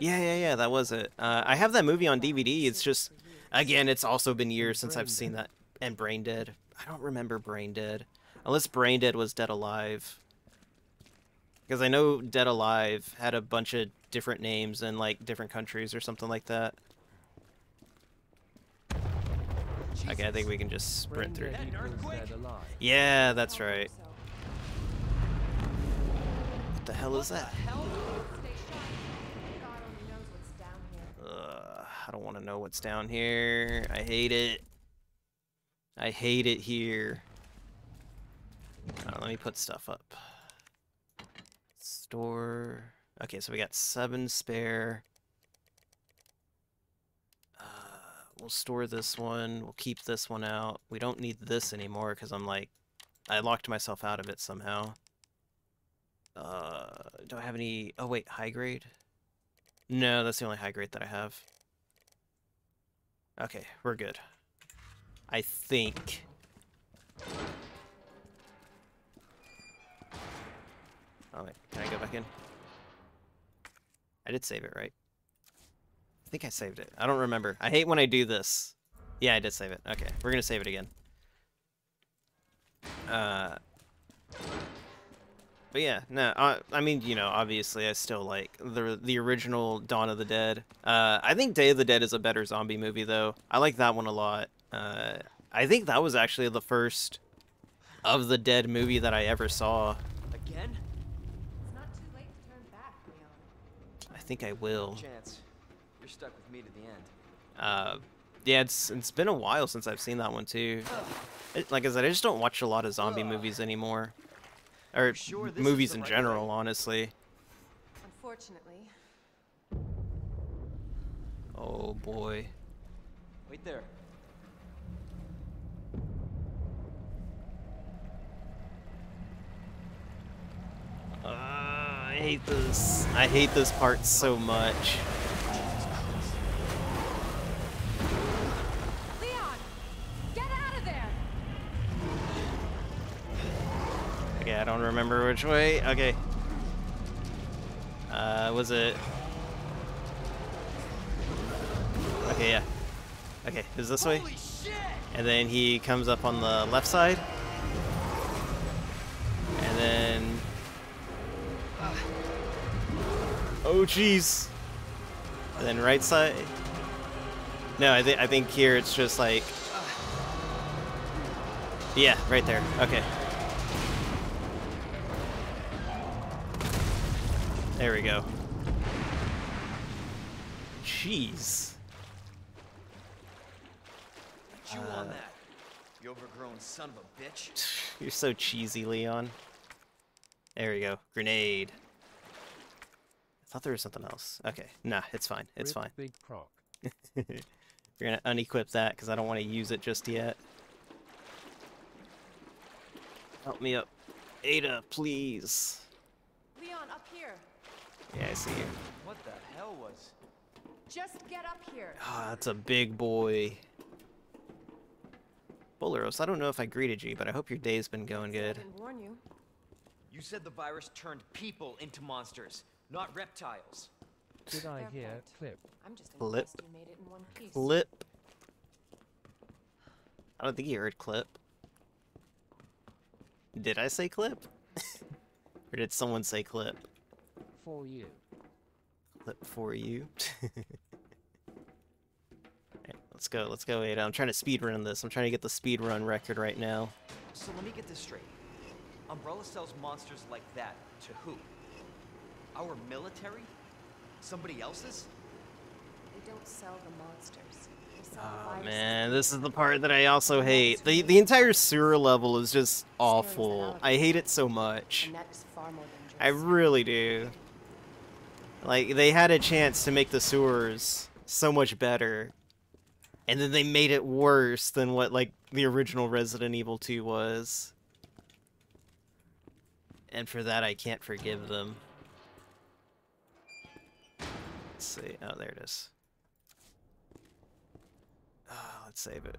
Speaker 1: Yeah, yeah, yeah. That was it. Uh, I have that movie on DVD. It's just, again, it's also been years since I've seen that. And Brain Dead. I don't remember Brain Dead, unless Brain Dead was Dead Alive. Because I know Dead Alive had a bunch of different names in like different countries or something like that. Okay, I think we can just sprint through.
Speaker 2: Brain dead equals dead alive.
Speaker 1: Yeah, that's right. What the hell is that?
Speaker 4: Stay sharp. God only knows what's down here.
Speaker 1: Ugh, I don't want to know what's down here. I hate it. I hate it here. Uh, let me put stuff up. Store. Okay, so we got seven spare. Uh, we'll store this one. We'll keep this one out. We don't need this anymore because I'm like, I locked myself out of it somehow. Uh, do I have any? Oh wait, high grade. No, that's the only high grade that I have. Okay, we're good. I think. Oh wait, can I go back in? I did save it, right? I think I saved it. I don't remember. I hate when I do this. Yeah, I did save it. Okay, we're gonna save it again. Uh, but yeah, no, uh, I mean, you know, obviously, I still like the the original Dawn of the Dead. Uh, I think Day of the Dead is a better zombie movie, though. I like that one a lot. Uh, I think that was actually the first of the Dead movie that I ever saw.
Speaker 5: Again?
Speaker 4: It's not too late to turn back, Leon.
Speaker 1: I think I will.
Speaker 5: Chance. You're stuck with me to the end.
Speaker 1: Uh, yeah, it's it's been a while since I've seen that one too. It, like I said, I just don't watch a lot of zombie movies anymore, or
Speaker 5: sure
Speaker 1: m-
Speaker 5: this is
Speaker 1: movies in
Speaker 5: right
Speaker 1: general.
Speaker 5: way?
Speaker 1: Honestly.
Speaker 4: Unfortunately,
Speaker 1: Oh boy.
Speaker 5: Wait there.
Speaker 1: Uh, I hate this. I hate this part so much. I don't remember which way. Okay. Uh, was it? Okay, yeah. Okay, is this way?
Speaker 5: Shit!
Speaker 1: And then he comes up on the left side. And then. Oh, jeez. And then right side. No, I, thi- I think here it's just like. Yeah, right there. Okay. There we go. Jeez.
Speaker 5: Chew
Speaker 1: Uh,
Speaker 5: on that. You overgrown son of a bitch.
Speaker 1: You're so cheesy, Leon. There we go. Grenade. I thought there was something else. Okay. Nah, it's fine. It's
Speaker 2: Rip
Speaker 1: fine.
Speaker 2: Big Croc.
Speaker 1: We're gonna unequip that because I don't want to use it just yet. Help me up. Ada, please.
Speaker 4: Leon, up here.
Speaker 1: Yeah, I see you.
Speaker 5: What the hell was?
Speaker 4: Just get up here.
Speaker 1: Ah, that's a big boy. Boleros, I don't know if I greeted you, but I hope your day's been going good.
Speaker 4: didn't warn you.
Speaker 5: You said the virus turned people into monsters, not reptiles.
Speaker 2: Did I hear clip?
Speaker 4: I'm just
Speaker 1: Flip.
Speaker 4: impressed you made it in one piece.
Speaker 1: Clip. I don't think you heard clip. Did I say clip? or did someone say clip?
Speaker 2: For you.
Speaker 1: clip for you. Alright, let's go, let's go, Ada. I'm trying to speed run this. I'm trying to get the speed run record right now.
Speaker 5: So let me get this straight. Umbrella sells monsters like that to who? Our military? Somebody else's?
Speaker 4: They don't sell the monsters. They sell the
Speaker 1: Oh
Speaker 4: viruses.
Speaker 1: man, this is the part that I also hate. The the entire sewer level is just awful. I hate it so much.
Speaker 4: And that is far more dangerous.
Speaker 1: I really do. Like they had a chance to make the sewers so much better. And then they made it worse than what like the original Resident Evil 2 was. And for that I can't forgive them. Let's see. Oh, there it is. Ah, let's save it.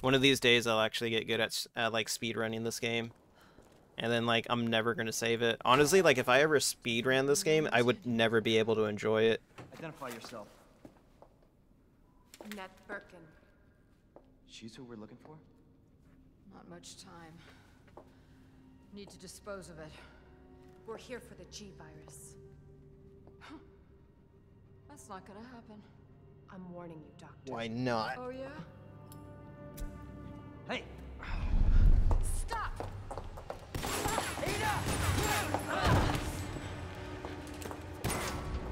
Speaker 1: One of these days I'll actually get good at, at like speedrunning this game and then like I'm never gonna save it. Honestly, like if I ever speed ran this game, I would never be able to enjoy it.
Speaker 3: Identify yourself.
Speaker 4: Annette Birkin.
Speaker 3: She's who we're looking for?
Speaker 7: Not much time. Need to dispose of it.
Speaker 4: We're here for the G virus.
Speaker 7: That's not gonna happen.
Speaker 4: I'm warning you, Doctor.
Speaker 1: Why not?
Speaker 7: Oh yeah?
Speaker 3: Hey!
Speaker 7: Stop!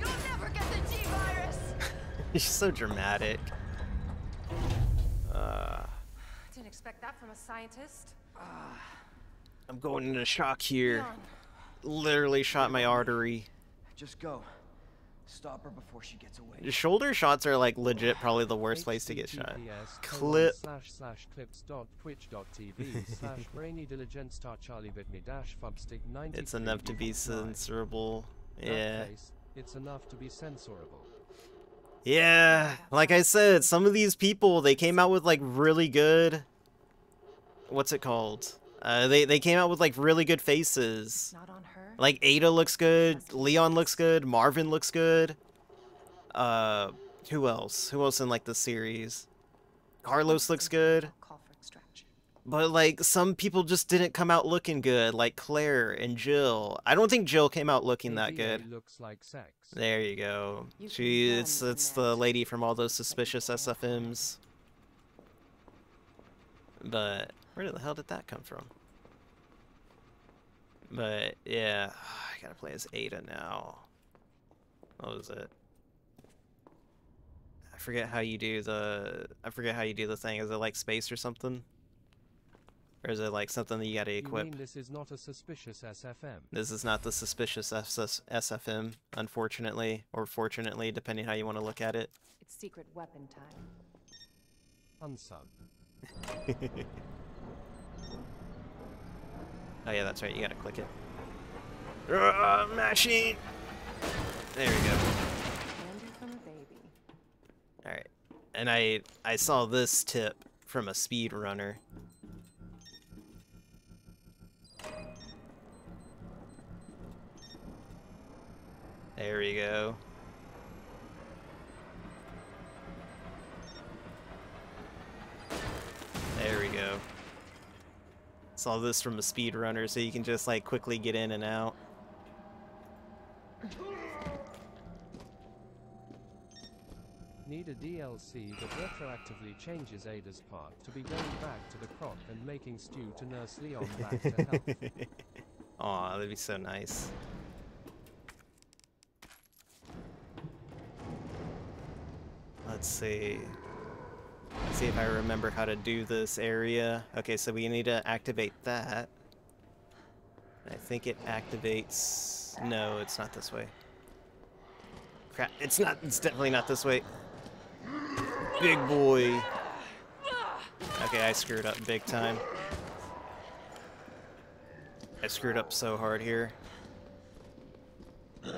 Speaker 7: You'll never get the G-Virus!
Speaker 1: She's so dramatic. Uh,
Speaker 4: Didn't expect that from a scientist.
Speaker 1: I'm going into shock here.
Speaker 4: Leon,
Speaker 1: Literally shot my artery.
Speaker 3: Just go. Stop her before she gets away.
Speaker 1: The shoulder shots are like legit probably the worst place to get shot.
Speaker 2: HTTPS
Speaker 1: Clip.
Speaker 2: slash slash clips dot twitch dot tv slash brainy diligent star charlie bitme dash fubstick 90
Speaker 1: It's enough to be censorable. Yeah.
Speaker 2: It's enough to be censorable.
Speaker 1: Yeah, like I said, some of these people they came out with like really good what's it called? Uh they they came out with like really good faces.
Speaker 4: not on her.
Speaker 1: Like Ada looks good, Leon looks good, Marvin looks good. Uh who else? Who else in like the series? Carlos looks good,
Speaker 4: Call for extraction.
Speaker 1: but like some people just didn't come out looking good, like Claire and Jill. I don't think Jill came out looking that good.
Speaker 2: Looks like sex.
Speaker 1: There you go.
Speaker 4: You
Speaker 1: She it's it's the lady from all those suspicious SFMs. But where the hell did that come from? But yeah, I gotta play as Ada now. What was it? I forget how you do the I forget how you do the thing. Is it like space or something? Or is it like something that you gotta
Speaker 2: You
Speaker 1: equip?
Speaker 2: mean this is not a suspicious SFM?
Speaker 1: This is not the suspicious SS SFM, unfortunately, or fortunately, depending how you want to look at it.
Speaker 4: It's secret weapon time.
Speaker 2: Unsub.
Speaker 1: Oh yeah, that's right. You gotta click it. Uh, machine. There we go.
Speaker 4: Candy from a baby.
Speaker 1: All right. And I I saw this tip from a speed runner. There we go. There we go. Saw this from a speed runner, so you can just like quickly get in and out.
Speaker 2: Need a DLC that retroactively changes Ada's part to be going back to the croc and making stew to nurse Leon back to health.
Speaker 1: Aw, that'd be so nice. Let's see. Let's see if I remember how to do this area. Okay, so we need to activate that. I think it activates... No, it's not this way. Crap, it's not, it's definitely not this way. Big boy. Okay, I screwed up big time. I screwed up so hard here. It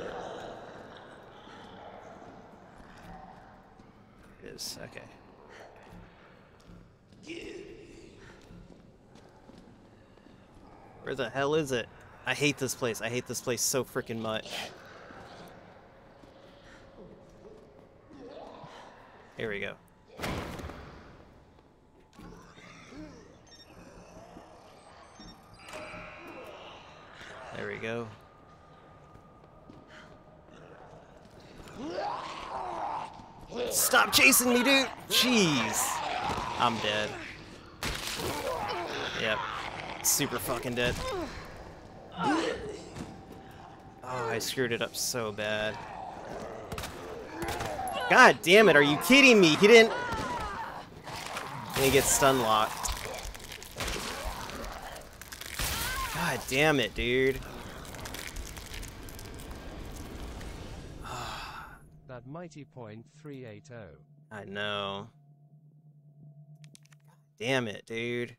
Speaker 1: is, okay. Where the hell is it? I hate this place. I hate this place so freaking much. Here we go. There we go. Stop chasing me, dude! Jeez. I'm dead. Yep. Super fucking dead. Oh, I screwed it up so bad. God damn it, are you kidding me? He didn't... And he gets stun locked. God damn it, dude.
Speaker 2: That mighty point 380.
Speaker 1: I know. Damn it, dude.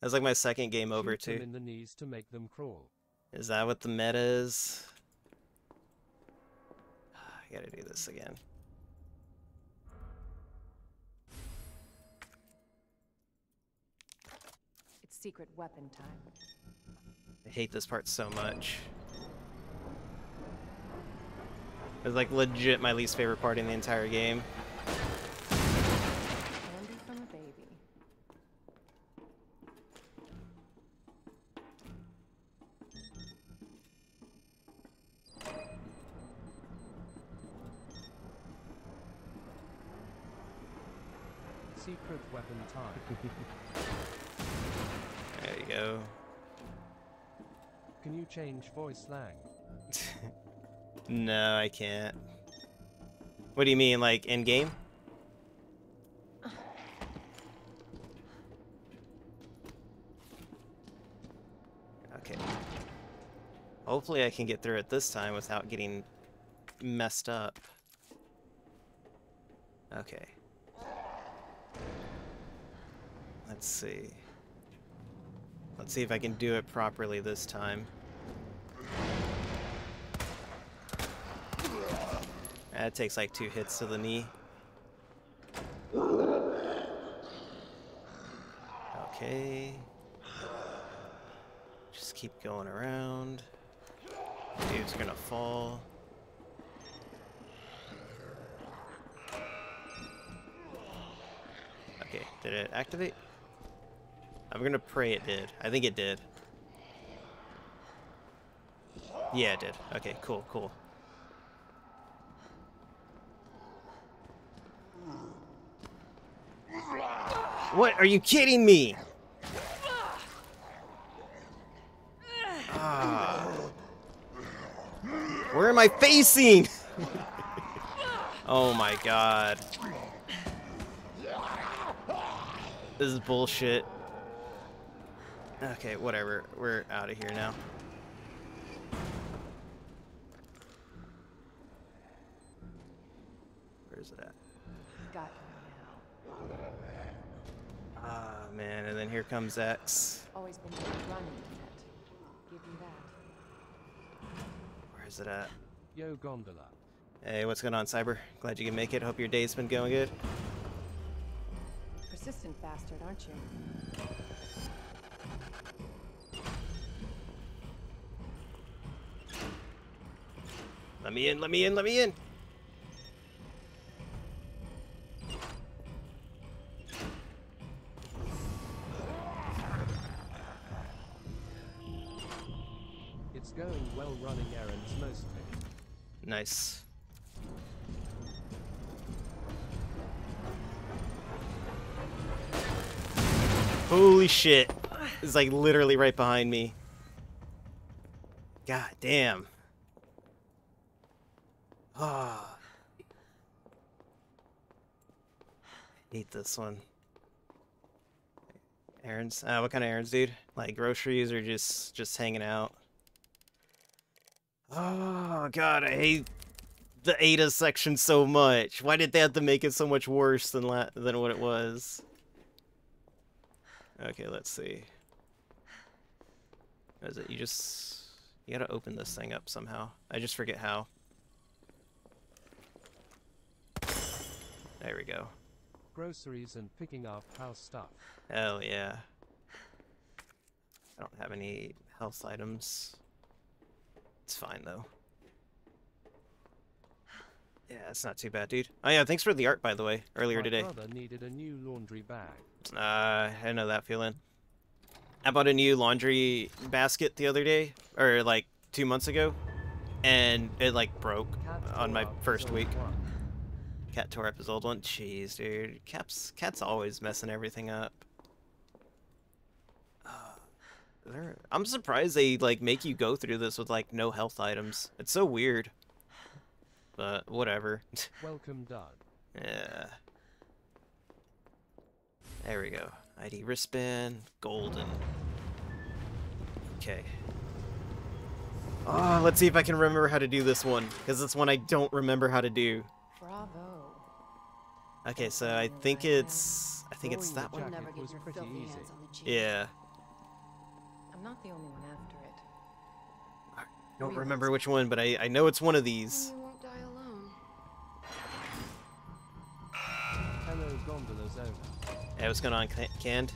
Speaker 1: That's like my second game over,
Speaker 2: Shoot them
Speaker 1: too.
Speaker 2: in the knees to make them crawl.
Speaker 1: Is that what the meta is? Ah, I gotta do this again.
Speaker 4: It's secret weapon time.
Speaker 1: I hate this part so much. It's like legit my least favorite part in the entire game.
Speaker 2: Voice slang?
Speaker 1: No, I can't. What do you mean, like in game? Okay. Hopefully I can get through it this time without getting messed up. Okay. Let's see. Let's see if I can do it properly this time. That takes like two hits to the knee. Okay. Just keep going around. Dude's gonna fall. Okay, did it activate? I'm gonna pray it did. I think it did. Yeah, it did. Okay, cool, cool. What? Are you kidding me? Ah. Where am I facing? oh my god. This is bullshit. Okay, whatever. We're out of here now. Where's it at?
Speaker 4: Got you now.
Speaker 1: Ah, man, and then here comes X.
Speaker 4: Always been running, Jet. Give you that.
Speaker 1: Where is it at?
Speaker 2: Yo gondola.
Speaker 1: Hey, what's going on, Cyber? Glad you can make it. Hope your day's been going good.
Speaker 4: Persistent bastard, aren't you?
Speaker 1: Let me in, let me in, let me in. Nice. Holy shit. It's like literally right behind me. God damn. Ah. Hate this one. Errands? Uh, what kind of errands, dude? Like groceries or just just hanging out? Oh god, I hate the Ada section so much. Why did they have to make it so much worse than la than what it was? Okay, let's see. What is it? You just you gotta open this thing up somehow. I just forget how. There we go.
Speaker 2: Groceries and picking up house stuff.
Speaker 1: Hell yeah. I don't have any health items. It's fine though. Yeah, it's not too bad, dude. Oh yeah, thanks for the art by the way, earlier
Speaker 2: My
Speaker 1: today.
Speaker 2: brother needed a new laundry bag.
Speaker 1: Uh, I know that feeling. I bought a new laundry basket the other day, or like two months ago, and it like broke on my first week. Cat tore up his old one. Jeez, dude. Cat's Cat's always messing everything up. Uh, I'm surprised they like make you go through this with like no health items. It's so weird. But whatever.
Speaker 2: Welcome, Doug.
Speaker 1: yeah. There we go. ID wristband, golden. Okay. Oh, let's see if I can remember how to do this one, because it's one I don't remember how to do.
Speaker 4: Bravo.
Speaker 1: Okay, so I think it's I think it's that one.
Speaker 7: Never get
Speaker 2: pretty easy.
Speaker 7: on.
Speaker 1: Yeah.
Speaker 4: I'm not the only one after it.
Speaker 1: I don't remember which one, but I I know it's one of these. Yeah, what's going on, Ca- Canned?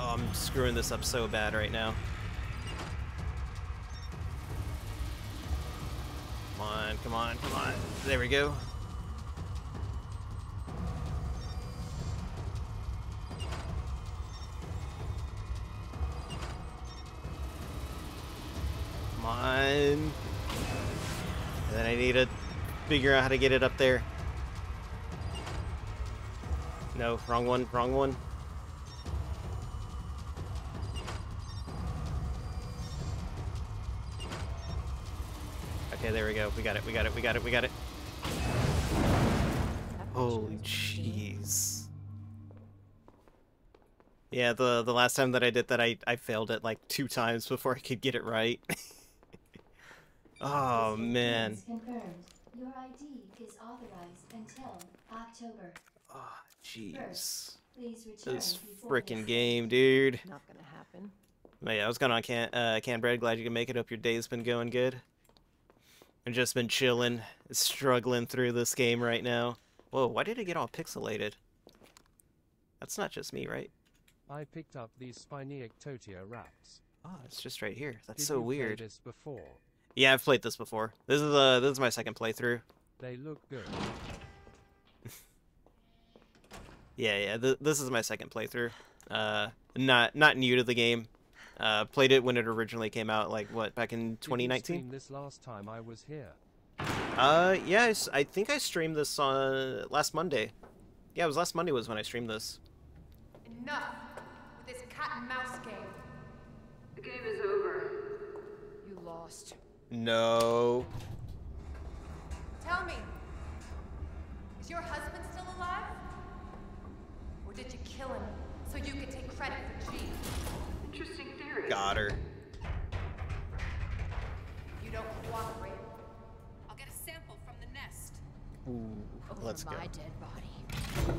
Speaker 1: Oh, I'm screwing this up so bad right now. Come on, come on, come on. There we go. Come on. Then I need to figure out how to get it up there. No, wrong one, wrong one. Okay, there we go. We got it, we got it, we got it, we got it. Holy jeez. Yeah, the the last time that I did that, I, I failed it like two times before I could get it right. oh, man.
Speaker 8: confirmed. Your ID is authorized until October.
Speaker 1: Oh, jeez.
Speaker 8: Please return
Speaker 1: This
Speaker 8: before
Speaker 1: freaking
Speaker 8: this
Speaker 1: game, dude.
Speaker 4: Not gonna happen.
Speaker 1: But yeah, what's going on, Can uh, Can Bread? Glad you can make it. Hope your day's been going good. I've just been chilling, struggling through this game right now. Whoa, why did it get all pixelated? That's not just me, right?
Speaker 2: I picked up these Spiniac Totia wraps.
Speaker 1: Oh, it's just right here. That's
Speaker 2: Did
Speaker 1: so
Speaker 2: you play
Speaker 1: weird.
Speaker 2: this before?
Speaker 1: Yeah, I've played this before. This is uh this is my second playthrough.
Speaker 2: They look good.
Speaker 1: Yeah, yeah. Th this is my second playthrough. Uh, not not new to the game. Uh, played it when it originally came out, like what back in
Speaker 2: Did you
Speaker 1: 2019.
Speaker 2: stream this last time I was here.
Speaker 1: Uh, yeah, I, s- I think I streamed this on last Monday. Yeah, it was last Monday was when I streamed this.
Speaker 4: Enough with this cat and mouse game.
Speaker 7: The game is over. You lost.
Speaker 1: No.
Speaker 4: Tell me, is your husband still alive? Or did you kill him so you could take credit for G?
Speaker 7: Interesting theory.
Speaker 1: Got her.
Speaker 4: You don't cooperate. I'll get a sample from the nest.
Speaker 1: Ooh,
Speaker 7: Over
Speaker 1: let's go.
Speaker 7: my dead body.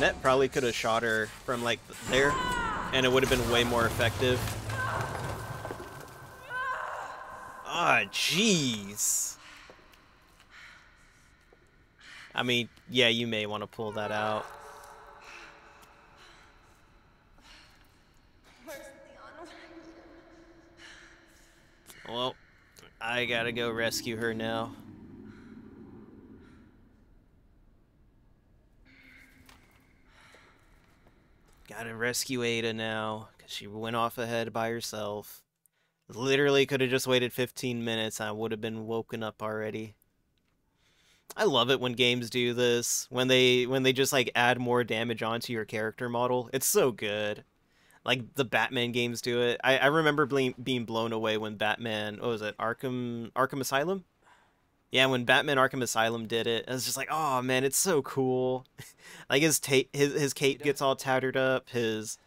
Speaker 1: Annette probably could have shot her from like there, and it would have been way more effective. Ah, jeez. I mean, yeah, you may want to pull that out. Well, I gotta go rescue her now. Gotta rescue Ada now, because she went off ahead by herself. Literally could have just waited 15 minutes, I would have been woken up already. I love it when games do this, when they when they just like add more damage onto your character model. It's so good like the Batman games do it. I, I remember being being blown away when Batman, what was it, Arkham Arkham Asylum? Yeah, when Batman Arkham Asylum did it, I was just like, oh man, it's so cool. like his ta- his his cape gets all tattered up, his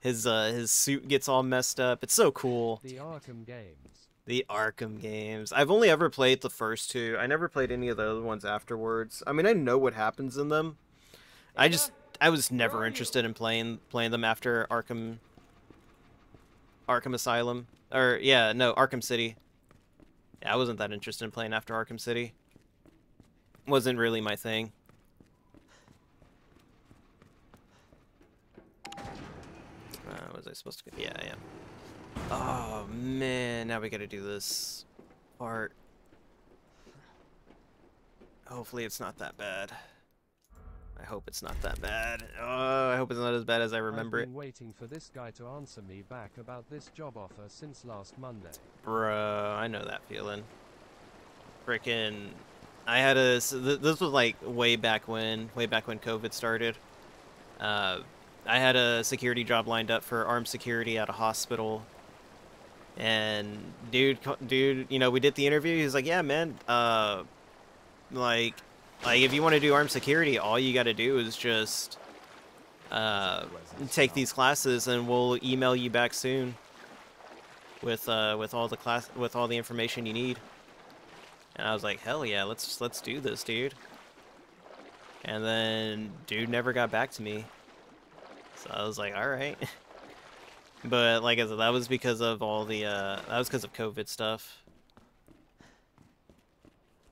Speaker 1: his uh his suit gets all messed up. It's so cool.
Speaker 2: The Arkham games.
Speaker 1: The Arkham games. I've only ever played the first two. I never played any of the other ones afterwards. I mean, I know what happens in them. I just I was never interested in playing playing them after Arkham Arkham Asylum or yeah, no, Arkham City. Yeah, I wasn't that interested in playing after Arkham City. Wasn't really my thing. Uh, was I supposed to go? Yeah, I am. Oh man, now we gotta do this part. Hopefully it's not that bad. I hope it's not that bad. Oh, I hope it's not as bad as I remember
Speaker 2: I've
Speaker 1: it.
Speaker 2: been waiting for this guy to answer me back about this job offer since last Monday.
Speaker 1: Bruh, I know that feeling. Frickin', I had a. th- This was like way back when, way back when COVID started. Uh, I had a security job lined up for armed security at a hospital. And dude, dude, you know, we did the interview. He was like, "Yeah, man, uh, like, like if you want to do armed security, all you got to do is just uh, take these classes, and we'll email you back soon." with uh with all the class with all the information you need. And I was like, hell yeah, let's let's do this, dude. And then dude never got back to me. So I was like, all right. but like I said, that was because of all the uh that was because of COVID stuff.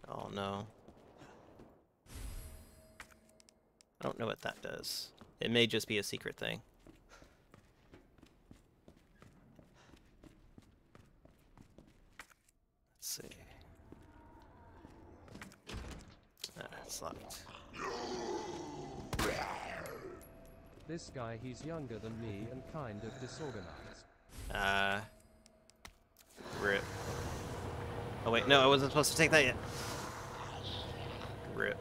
Speaker 1: Oh no. I don't know what that does. It may just be a secret thing. Let's see. Ah, it's locked.
Speaker 2: This guy, he's younger than me and kind of disorganized.
Speaker 1: Uh. Rip. Oh wait, no, I wasn't supposed to take that yet. Rip.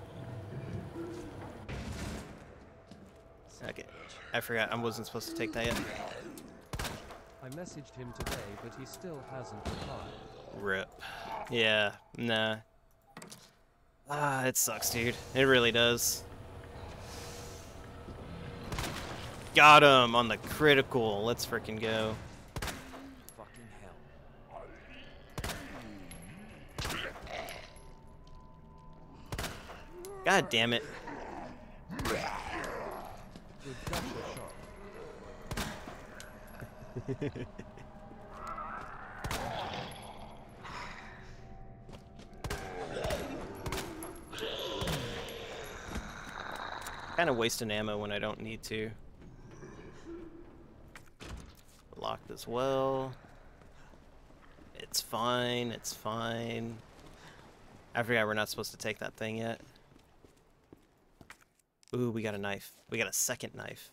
Speaker 1: Okay, I forgot I wasn't supposed to take that yet.
Speaker 2: I messaged him today, but he still hasn't replied.
Speaker 1: Rip. Yeah, nah. Ah, it sucks, dude. It really does. Got him on the critical. Let's freaking go.
Speaker 5: Fucking hell.
Speaker 1: God damn it. Kind of wasting ammo when I don't need to. Locked as well. It's fine, it's fine. I forgot we're not supposed to take that thing yet. Ooh, we got a knife. We got a second knife.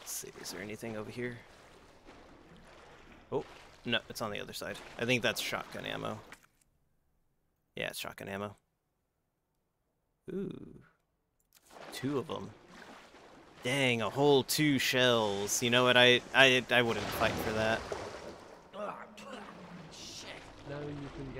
Speaker 1: Let's see, is there anything over here? Oh, no, it's on the other side. I think that's shotgun ammo. Yeah, it's shotgun ammo. Ooh. Two of them. Dang, a whole two shells. You know what? I I I wouldn't fight for that.
Speaker 2: No, you can get it.
Speaker 1: Oh,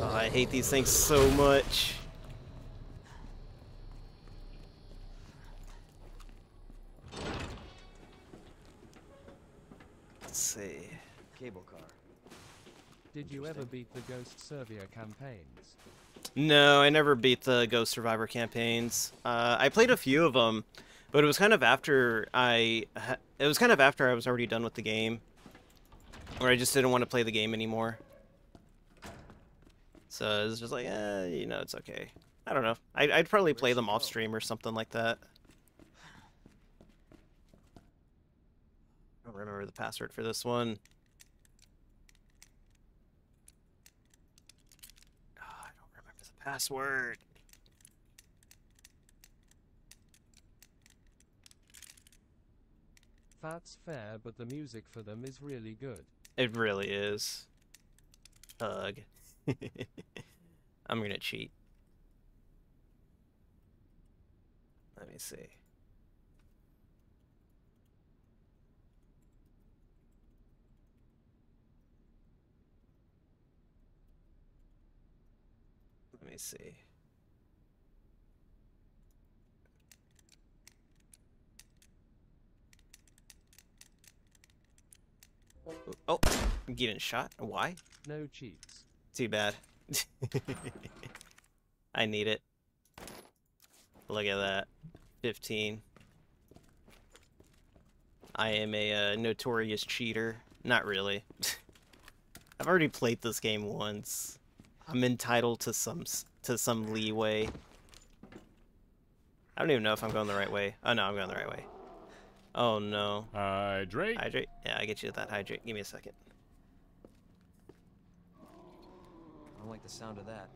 Speaker 1: Oh, I hate these things so much. Let's see.
Speaker 5: Cable car.
Speaker 2: Did you ever beat the Ghost Survivor campaigns?
Speaker 1: No, I never beat the Ghost Survivor campaigns. Uh, I played a few of them, but it was kind of after I it was kind of after I was already done with the game, or I just didn't want to play the game anymore. So it was just like, eh, you know, it's okay. I don't know. I'd, I'd probably play them off stream or something like that. I don't remember the password for this one. Ah, I don't remember the password.
Speaker 2: That's fair, but the music for them is really good.
Speaker 1: It really is. Ugh. I'm gonna cheat. Let me see. Me see. Oh, I'm getting shot. Why?
Speaker 2: No cheats.
Speaker 1: Too bad. I need it. Look at that. 15. I am a uh, notorious cheater. Not really. I've already played this game once. I'm entitled to some to some leeway. I don't even know if I'm going the right way. Oh no, I'm going the right way. Oh no.
Speaker 9: Hydrate.
Speaker 1: Hydrate? Yeah, I get you that hydrate. Give me a second.
Speaker 5: I don't like the sound of that.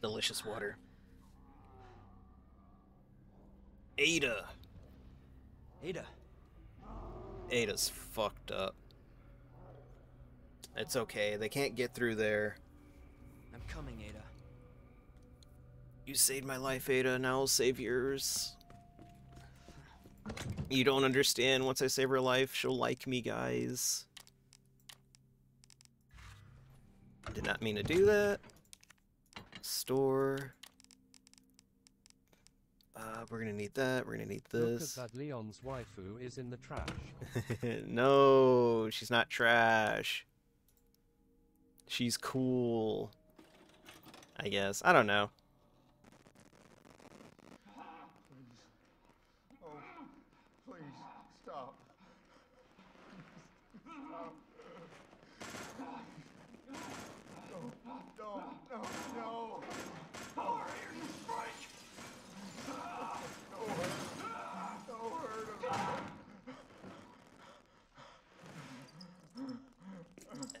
Speaker 1: Delicious water. Ada.
Speaker 5: Ada,
Speaker 1: Ada's fucked up. It's okay. They can't get through there.
Speaker 5: I'm coming, Ada.
Speaker 1: You saved my life, Ada. Now I'll save yours. You don't understand. Once I save her life, she'll like me, guys. Did not mean to do that. Store. Uh, we're gonna need that. We're gonna need
Speaker 2: Look at
Speaker 1: this.
Speaker 2: that Leon's waifu is in the trash.
Speaker 1: no, she's not trash. She's cool. I guess. I don't know.
Speaker 6: Oh, please, stop. Stop. No, no, no, no. How are you, Spike? No hurt. No hurt.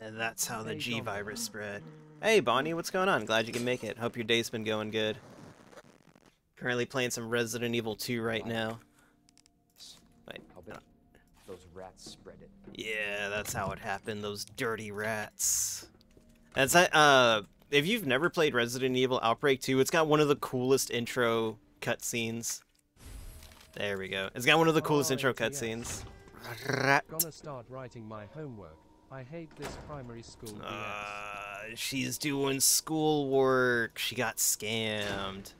Speaker 1: And that's how the G virus spread. Hey, Bonnie, what's going on? Glad you can make it. Hope your day's been going good. Currently playing some Resident Evil 2 right now. Wait,
Speaker 3: I'll those rats spread it.
Speaker 1: Yeah, that's how it happened. Those dirty rats. That's uh, if you've never played Resident Evil Outbreak 2, it's got one of the coolest intro cutscenes. There we go. It's got one of the coolest intro cutscenes.
Speaker 2: Gonna start writing my homework. I hate this primary school
Speaker 1: Uh, she's doing schoolwork. She got scammed.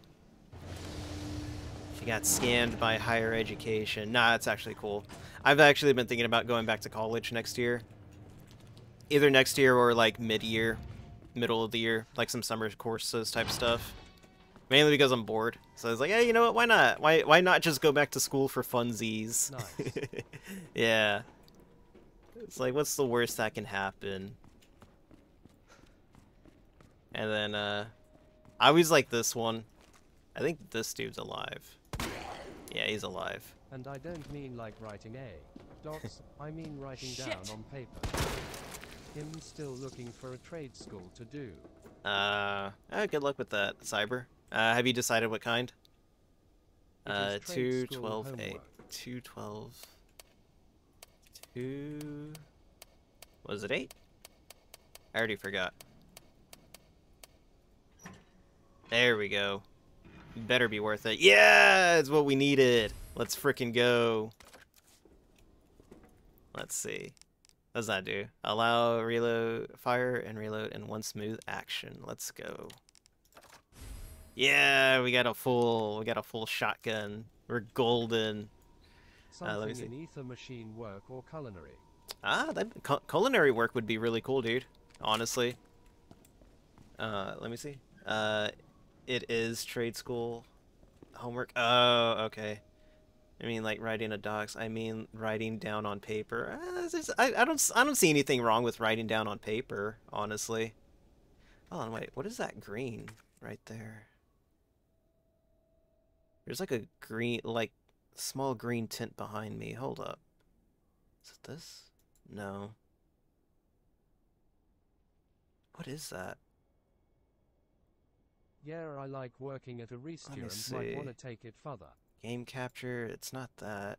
Speaker 1: She got scammed by higher education. Nah, it's actually cool. I've actually been thinking about going back to college next year. Either next year or like mid-year, middle of the year, like some summer courses type stuff. Mainly because I'm bored. So I was like, hey, you know what? Why not? Why why not just go back to school for funsies?
Speaker 2: Nice.
Speaker 1: yeah. It's like, what's the worst that can happen? And then, uh, I always like this one. I think this dude's alive. Yeah, he's alive.
Speaker 2: And I don't mean like writing A. Dots, I mean writing down on paper. Him still looking for a trade school to do.
Speaker 1: Uh, uh good luck with that, Cyber. Uh, have you decided what kind? Uh,
Speaker 2: trade
Speaker 1: 2,
Speaker 2: school
Speaker 1: 12, 8.
Speaker 2: homework.
Speaker 1: 2, Was it 8? I already forgot. There we go. Better be worth it. Yeah, it's what we needed. Let's frickin' go. Let's see. What does that do? Allow reload, fire and reload in one smooth action. Let's go. Yeah, we got a full, we got a full shotgun. We're golden. Uh,
Speaker 2: Something
Speaker 1: see.
Speaker 2: in ether machine work or culinary.
Speaker 1: Ah, that cu- culinary work would be really cool, dude. Honestly. Uh, let me see. Uh, it is trade school homework. Oh, okay. I mean, like writing a docs. I mean, writing down on paper. Uh, just- I, I don't, I don't see anything wrong with writing down on paper. Honestly. Hold on, wait. What is that green right there? There's like a green, like small green tint behind me. Hold up. Is it this? No. What is that?
Speaker 2: Yeah, I like working at a restaurant. Might
Speaker 1: see.
Speaker 2: want to take it further.
Speaker 1: Game capture? It's not that.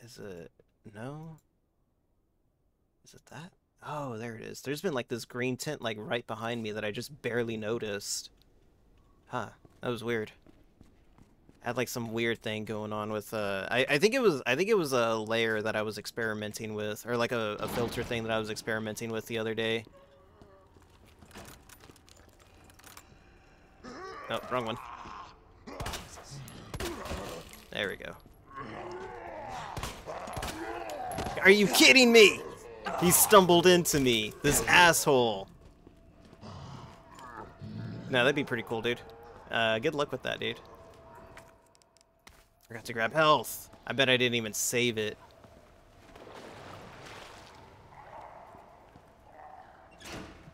Speaker 1: Is it? No? Is it that? Oh, there it is. There's been like this green tint like right behind me that I just barely noticed. Huh. That was weird. Had like some weird thing going on with uh I, I think it was I think it was a layer that I was experimenting with or like a, a filter thing that I was experimenting with the other day. Oh, wrong one. There we go. Are you kidding me? He stumbled into me. This asshole. No, that'd be pretty cool, dude. Uh, good luck with that, dude. Forgot to grab health. I bet I didn't even save it.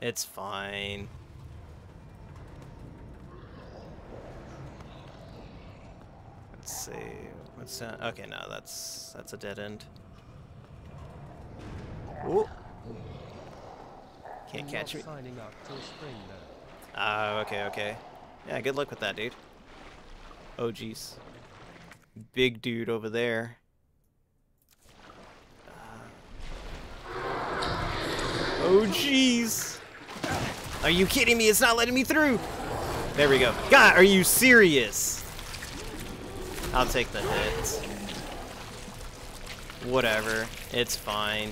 Speaker 1: It's fine. Let's see. What's that? Okay, no, that's that's a dead end. Ooh. Can't catch me.
Speaker 2: signing up till spring though.
Speaker 1: Ah, okay, okay. Yeah, good luck with that, dude. Oh, jeez. Big dude over there. Uh, Oh, jeez. Are you kidding me? It's not letting me through. There we go. God, are you serious? I'll take the hit. Whatever. It's fine.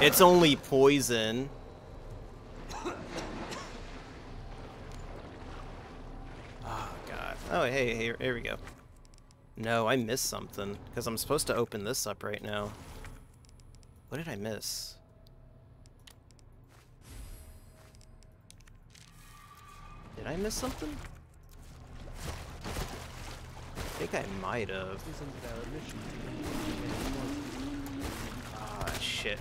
Speaker 1: It's only poison. Oh, God. Oh, hey, here, here we go. No, I missed something. Because I'm supposed to open this up right now. What did I miss? Did I miss something? I think I might have.
Speaker 2: Isn't there a mission to complete in
Speaker 1: Ah, shit.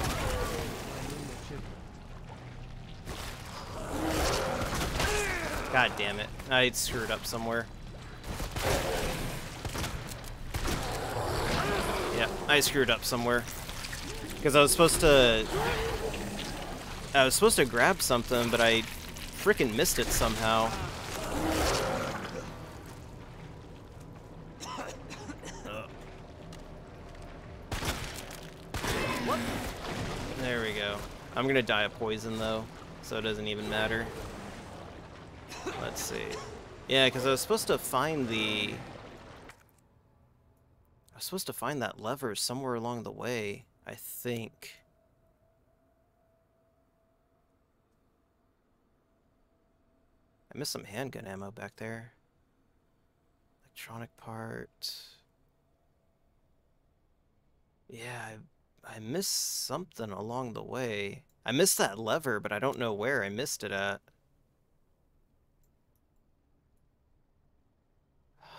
Speaker 2: I'm in achievement.
Speaker 1: God damn it. I screwed up somewhere. Yeah, I screwed up somewhere. Because I was supposed to... I was supposed to grab something, but I freaking missed it somehow. There we go. I'm gonna die of poison though, so it doesn't even matter. Let's see. Yeah, because I was supposed to find the... I was supposed to find that lever somewhere along the way, I think. I missed some handgun ammo back there. Electronic part. Yeah, I, I missed something along the way. I missed that lever, but I don't know where I missed it at.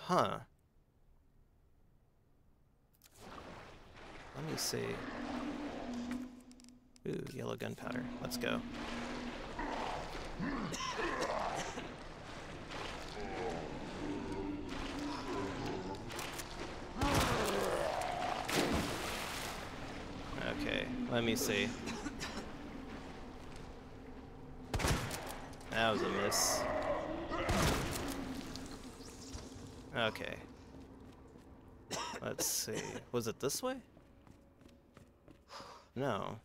Speaker 1: Huh. Let me see. Ooh, yellow gunpowder. Let's go. Okay, let me see. That was a miss. Okay. Let's see. Was it this way? No.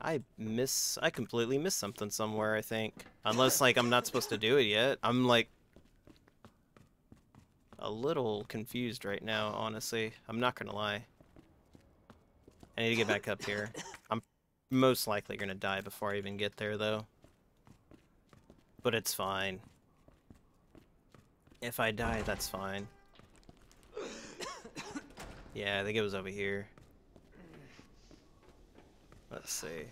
Speaker 1: I miss. I completely missed something somewhere, I think. Unless, like, I'm not supposed to do it yet. I'm, like, a little confused right now, honestly. I'm not gonna lie. I need to get back up here. I'm most likely gonna die before I even get there, though. But it's fine. If I die, that's fine. Yeah, I think it was over here. Let's see.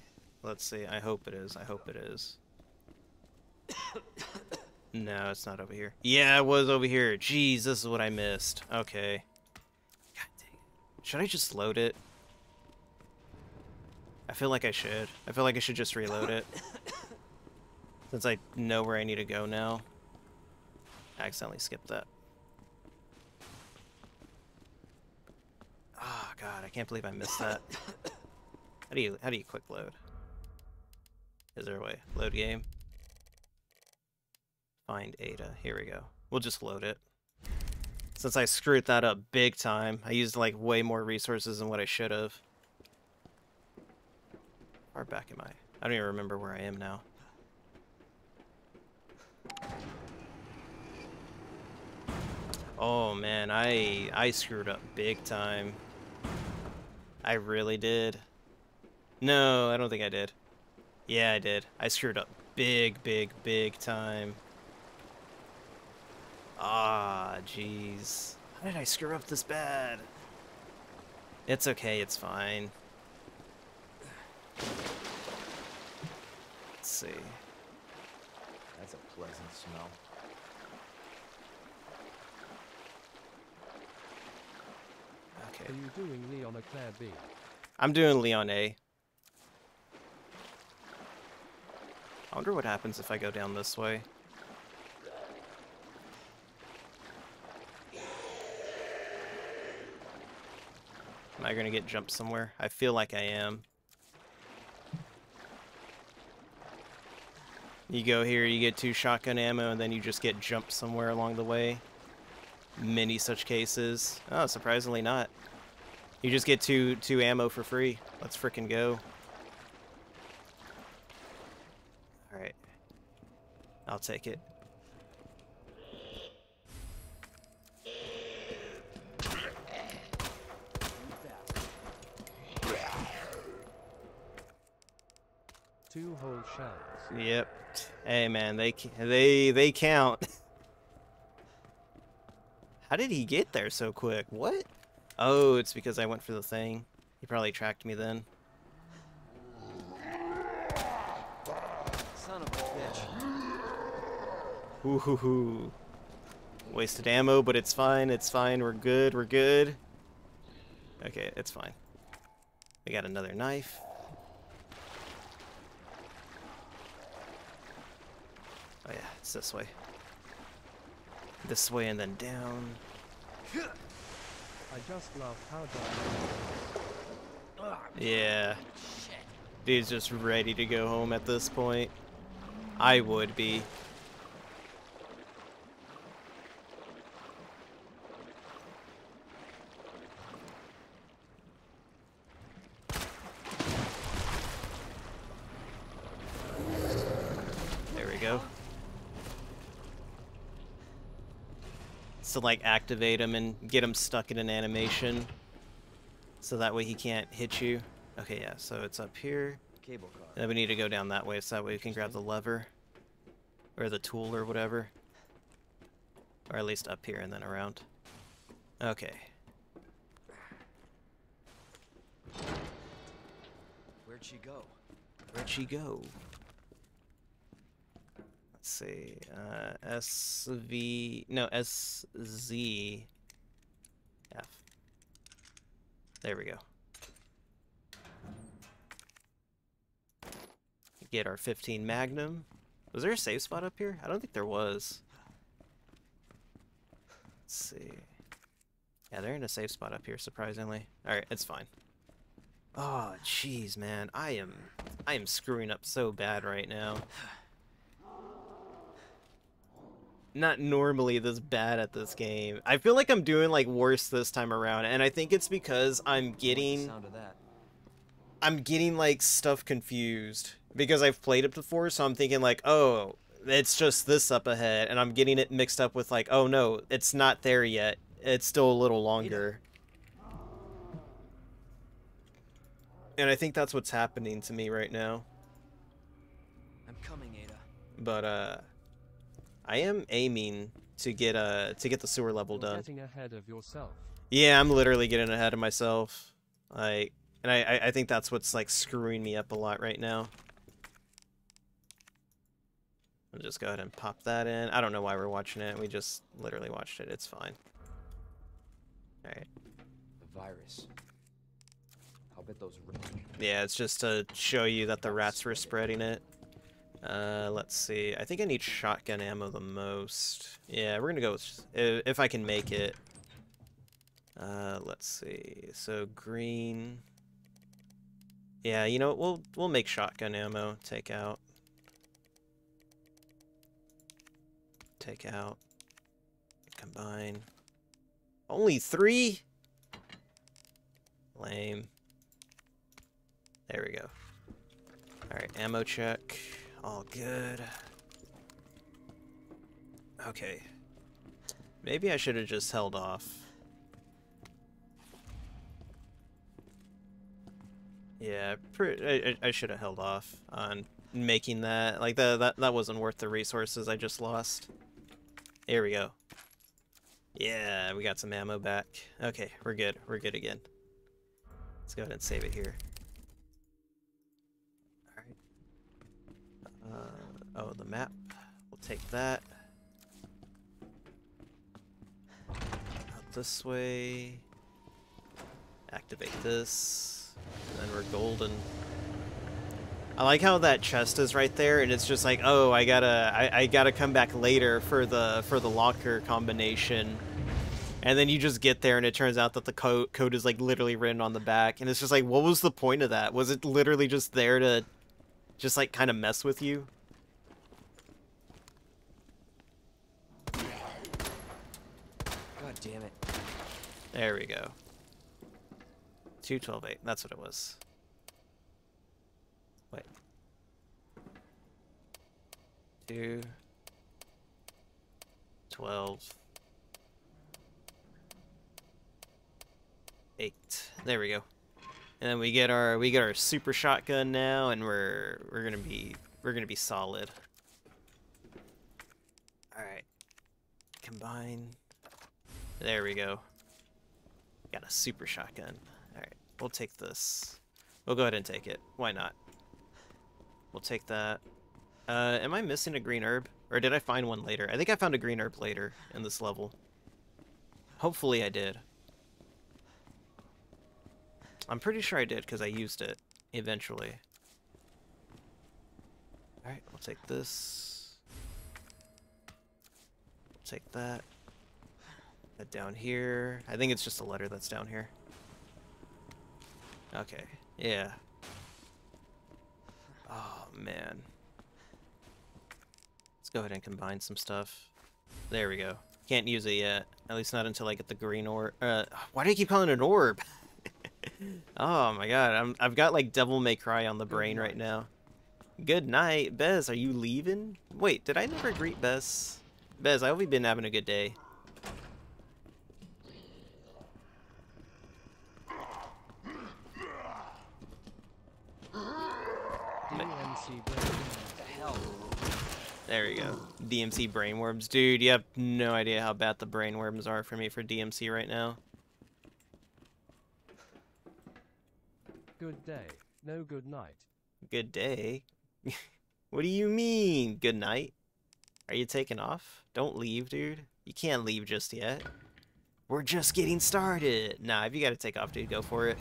Speaker 1: Let's see. I hope it is. I hope it is. No, it's not over here. Yeah, it was over here. Jeez, this is what I missed. Okay. God dang it. Should I just load it? I feel like I should. I feel like I should just reload it. Since I know where I need to go now. I accidentally skipped that. Oh god, I can't believe I missed that. How do you how do you quick load? Is there a way? Load game. Find Ada. Here we go. We'll just load it. Since I screwed that up big time, I used like way more resources than what I should have. Far back am I? I don't even remember where I am now. Oh man, I I screwed up big time. I really did. No, I don't think I did. Yeah, I did. I screwed up big, big, big time. Ah, jeez. How did I screw up this bad? It's okay, it's fine. Let's see.
Speaker 3: That's a pleasant smell.
Speaker 1: Okay.
Speaker 2: Are you doing Leon or Claire B?
Speaker 1: I'm doing Leon A. I wonder what happens if I go down this way. Am I gonna get jumped somewhere? I feel like I am. You go here, you get two shotgun ammo, and then you just get jumped somewhere along the way. Many such cases. Oh, surprisingly not. You just get two two ammo for free. Let's frickin' go. Alright. I'll take it.
Speaker 2: Two whole shells.
Speaker 1: Yep. Hey man, they they they count. How did he get there so quick? What? Oh, it's because I went for the thing. He probably tracked me then.
Speaker 5: Son of a bitch.
Speaker 1: Ooh hoo hoo. Wasted ammo, but it's fine. It's fine. We're good. We're good. Okay, it's fine. We got another knife. Oh yeah, it's this way. This way and then down.
Speaker 2: I just love how.
Speaker 1: Yeah. Dude's just ready to go home at this point. I would be. There we go. So like activate him and get him stuck in an animation. So that way he can't hit you. Okay, yeah, so it's up here.
Speaker 5: Cable car.
Speaker 1: Then we need to go down that way so that way we can grab the lever. Or the tool or whatever. Or at least up here and then around. Okay.
Speaker 5: Where'd she go?
Speaker 1: Where'd she go? Let's see. Uh, SV. No, SZF. There we go. Get our 15 Magnum. Was there a safe spot up here? I don't think there was. Let's see. Yeah, they're in a safe spot up here, surprisingly. Alright, it's fine. Oh, jeez, man. I am I am screwing up so bad right now. Not normally this bad at this game. I feel like I'm doing like worse this time around, and I think it's because I'm getting
Speaker 5: Sound of that.
Speaker 1: I'm getting like stuff confused because I've played it before, so I'm thinking like, oh, it's just this up ahead, and I'm getting it mixed up with like, oh no, it's not there yet. It's still a little longer. And I think that's what's happening to me right now.
Speaker 5: I'm coming, Ada.
Speaker 1: But uh I am aiming to get uh to get the sewer level
Speaker 2: You're
Speaker 1: done.
Speaker 2: getting ahead of yourself.
Speaker 1: Yeah, I'm literally getting ahead of myself. Like, and I, I- I think that's what's like screwing me up a lot right now. I'll just go ahead and pop that in. I don't know why we're watching it. We just literally watched it. It's fine. Alright.
Speaker 3: The virus. I'll bet those.
Speaker 1: Yeah, it's just to show you that the rats were spreading it. Uh, let's see. I think I need shotgun ammo the most. Yeah, we're gonna go with if, I can make it. Uh, let's see. So green. Yeah, you know? We'll we'll make shotgun ammo. Take out. Take out. Combine. Only three. Lame. There we go. Alright, ammo check. All good. Okay. Maybe I should have just held off. Yeah, I, I- should have held off on making that. Like, the, that, that wasn't worth the resources I just lost. There we go. Yeah, we got some ammo back. Okay, we're good. We're good again. Let's go ahead and save it here. Alright. Uh, oh, the map. We'll take that. Out this way. Activate this. And then we're golden. I like how that chest is right there, and it's just like, oh, I gotta, I, I gotta come back later for the for the locker combination, and then you just get there, and it turns out that the code code is like literally written on the back, and it's just like, what was the point of that? Was it literally just there to, just like kind of mess with you?
Speaker 5: God damn it.
Speaker 1: There we go. Two twelve eight. That's what it was. Wait. Two. Twelve. Eight. There we go. And then we get our we get our super shotgun now, and we're we're gonna be we're gonna be solid. All right. Combine. There we go. Got a super shotgun. Alright, we'll take this. We'll go ahead and take it. Why not? We'll take that. Uh, am I missing a green herb? Or did I find one later? I think I found a green herb later in this level. Hopefully I did. I'm pretty sure I did because I used it eventually. Alright, we'll take this. Take that. That down here. I think it's just a letter that's down here. Okay, yeah. Oh, man. Let's go ahead and combine some stuff. There we go. Can't use it yet. At least not until I get the green orb. Uh, why do you keep calling it an orb? oh my god, I'm, I've got like Devil May Cry on the brain right now. Good night. Bez, are you leaving? Wait, did I never greet Bez? Bez, I hope you've been having a good day.
Speaker 2: DMC Brain.
Speaker 5: The hell?
Speaker 1: There we go. DMC brainworms. Dude, you have no idea how bad the brainworms are for me for DMC right now.
Speaker 2: Good day. No good night.
Speaker 1: Good day. what do you mean, good night? Are you taking off? Don't leave, dude. You can't leave just yet. We're just getting started. Nah, if you gotta take off, dude, go for it.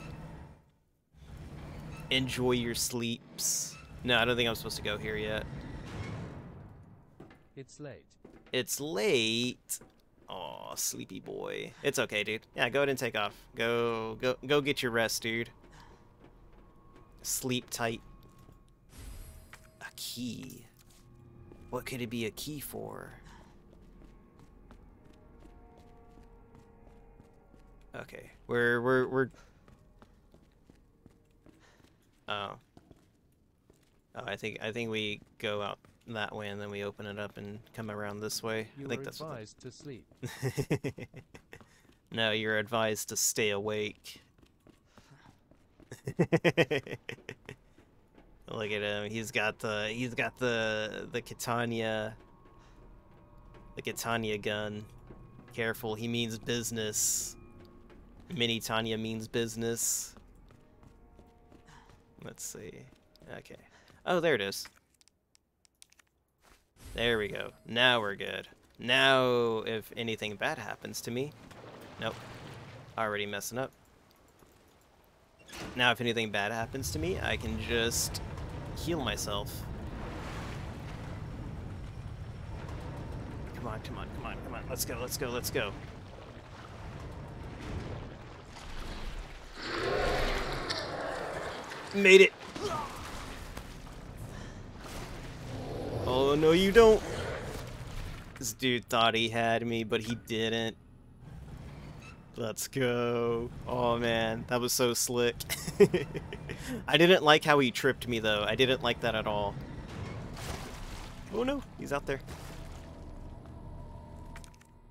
Speaker 1: Enjoy your sleeps. No, I don't think I'm supposed to go here yet.
Speaker 2: It's late.
Speaker 1: It's late. Oh, sleepy boy. It's okay, dude. Yeah, go ahead and take off. Go, go, go get your rest, dude. Sleep tight. A key. What could it be a key for? Okay, we're we're we're. Oh. Oh, I think I think we go out that way and then we open it up and come around this way.
Speaker 2: You
Speaker 1: I think
Speaker 2: are
Speaker 1: that's
Speaker 2: advised to sleep.
Speaker 1: no, you're advised to stay awake. Look at him. He's got the he's got the the Catania the Catania gun. Careful, he means business. Mini Tanya means business. Let's see. Okay. Oh, there it is. There we go. Now we're good. Now, if anything bad happens to me... Nope. Already messing up. Now, if anything bad happens to me, I can just heal myself. Come on, come on, come on, come on. Let's go, let's go, let's go. Made it. Oh, no, you don't. This dude thought he had me, but he didn't. Let's go. Oh, man. That was so slick. I didn't like how he tripped me, though. I didn't like that at all. Oh, no. He's out there.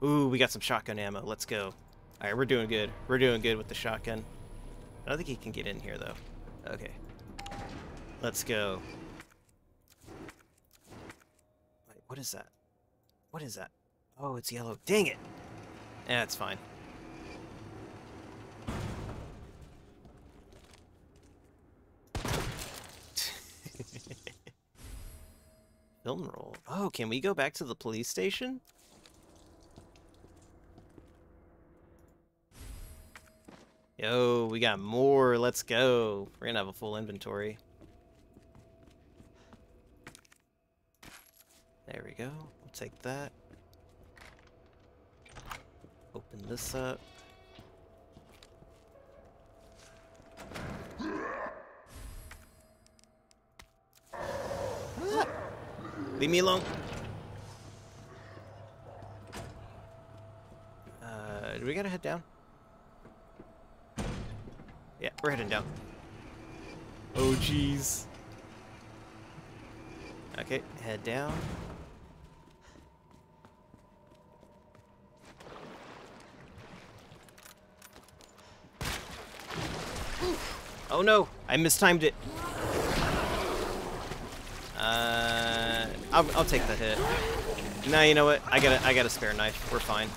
Speaker 1: Ooh, we got some shotgun ammo. Let's go. Alright, we're doing good. We're doing good with the shotgun. I don't think he can get in here, though. Okay. Let's go. What is that? What is that? Oh, it's yellow. Dang it! Yeah, it's fine. Film roll. Oh, can we go back to the police station? Yo, we got more. Let's go. We're gonna have a full inventory. There we go. We'll take that. Open this up. Leave me alone. Uh, do we gotta head down? Yeah, we're heading down. Oh, jeez. Okay, head down. Oh no, I mistimed it. Uh, I'll, I'll take the hit. Now you know what? I got a, I got a spare knife. We're fine.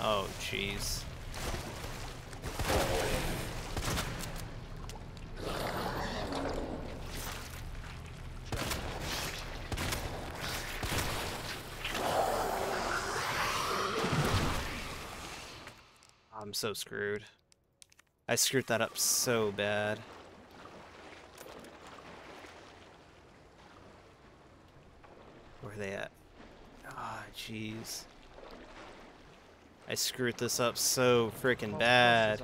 Speaker 1: Oh, jeez. I'm so screwed. I screwed that up so bad. Where are they at? Ah, jeez. I screwed this up so freaking bad.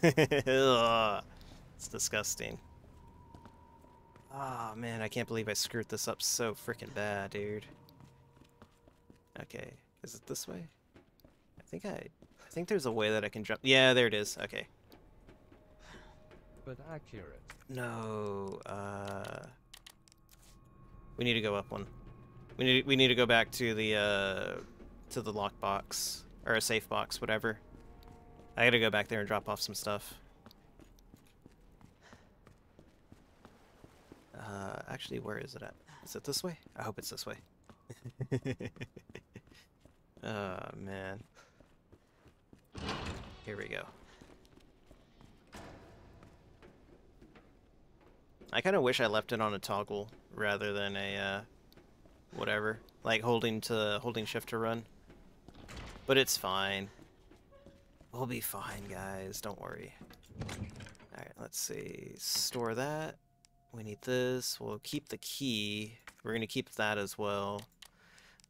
Speaker 1: It's disgusting. Oh man, I can't believe I screwed this up so freaking bad, dude. Okay, is it this way? I think I, I think there's a way that I can jump. Yeah, there it is. Okay.
Speaker 2: But accurate.
Speaker 1: No, uh, we need to go up one. We need we need to go back to the uh, to the lockbox or a safe box, whatever. I gotta go back there and drop off some stuff. Uh, actually, where is it at? Is it this way? I hope it's this way. oh man. Here we go. I kind of wish I left it on a toggle rather than a uh, whatever, like holding to holding shift to run. But it's fine. We'll be fine, guys. Don't worry. All right, let's see. Store that. We need this. We'll keep the key. We're gonna keep that as well.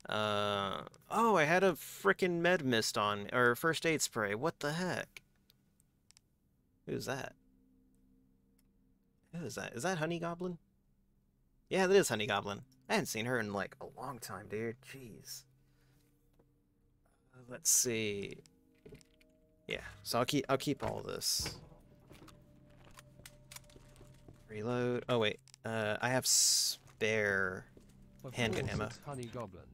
Speaker 1: Uh oh, I had a frickin' med mist on or first aid spray. What the heck? Who's that? Who is that? Is that Honey Goblin? Yeah, that is Honey Goblin. I hadn't seen her in like a long time, dude. Jeez. Uh, let's see. Yeah, so I'll keep I'll keep all this. Reload. Oh wait, uh, I have spare. Handgun ammo.
Speaker 2: Honey Goblin.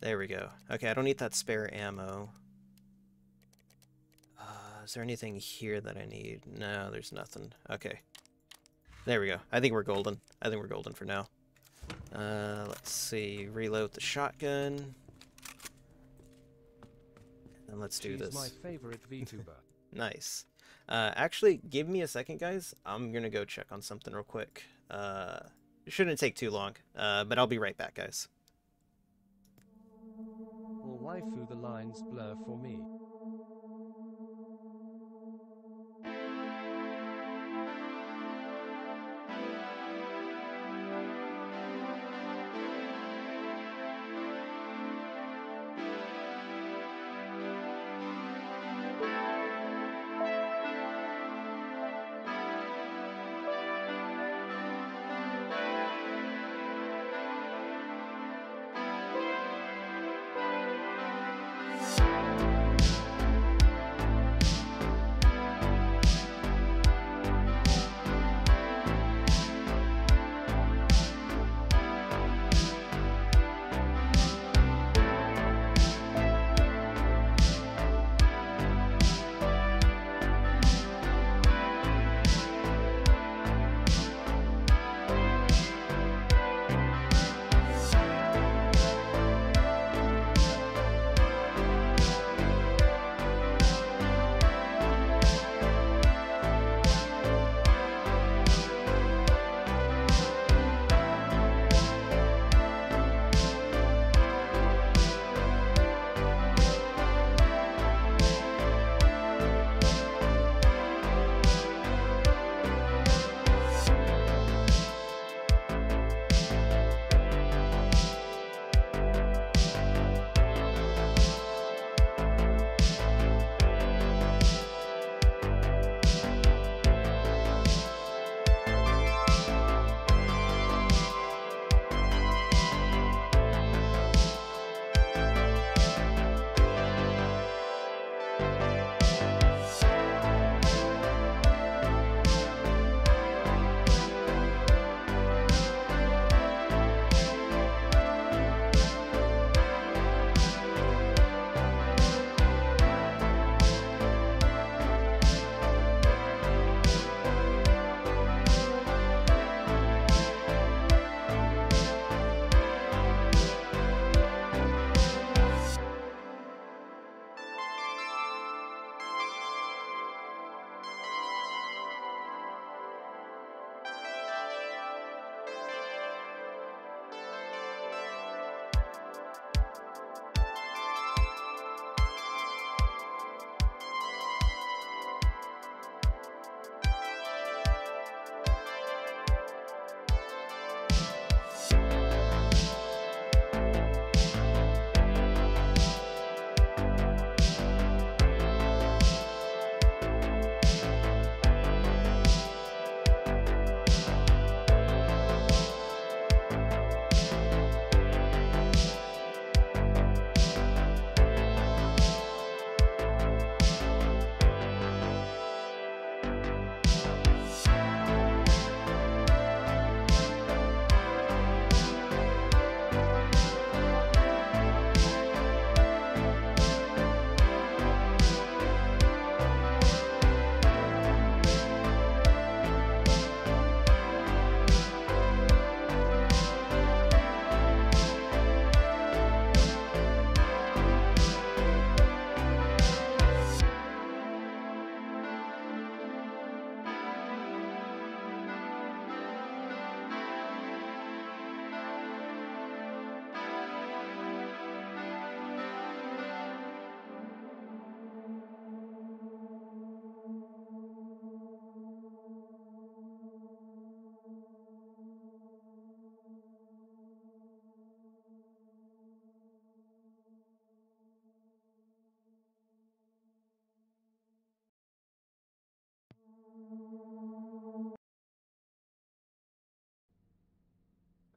Speaker 1: There we go. Okay, I don't need that spare ammo. Uh, is there anything here that I need? No, there's nothing. Okay. There we go. I think we're golden. I think we're golden for now. Uh, let's see. Reload the shotgun. And let's do
Speaker 2: She's
Speaker 1: this.
Speaker 2: my favorite VTuber.
Speaker 1: Nice. Uh, actually, give me a second, guys. I'm gonna go check on something real quick. Uh, it shouldn't take too long. Uh, but I'll be right back, guys.
Speaker 2: Waifu the lines blur for me.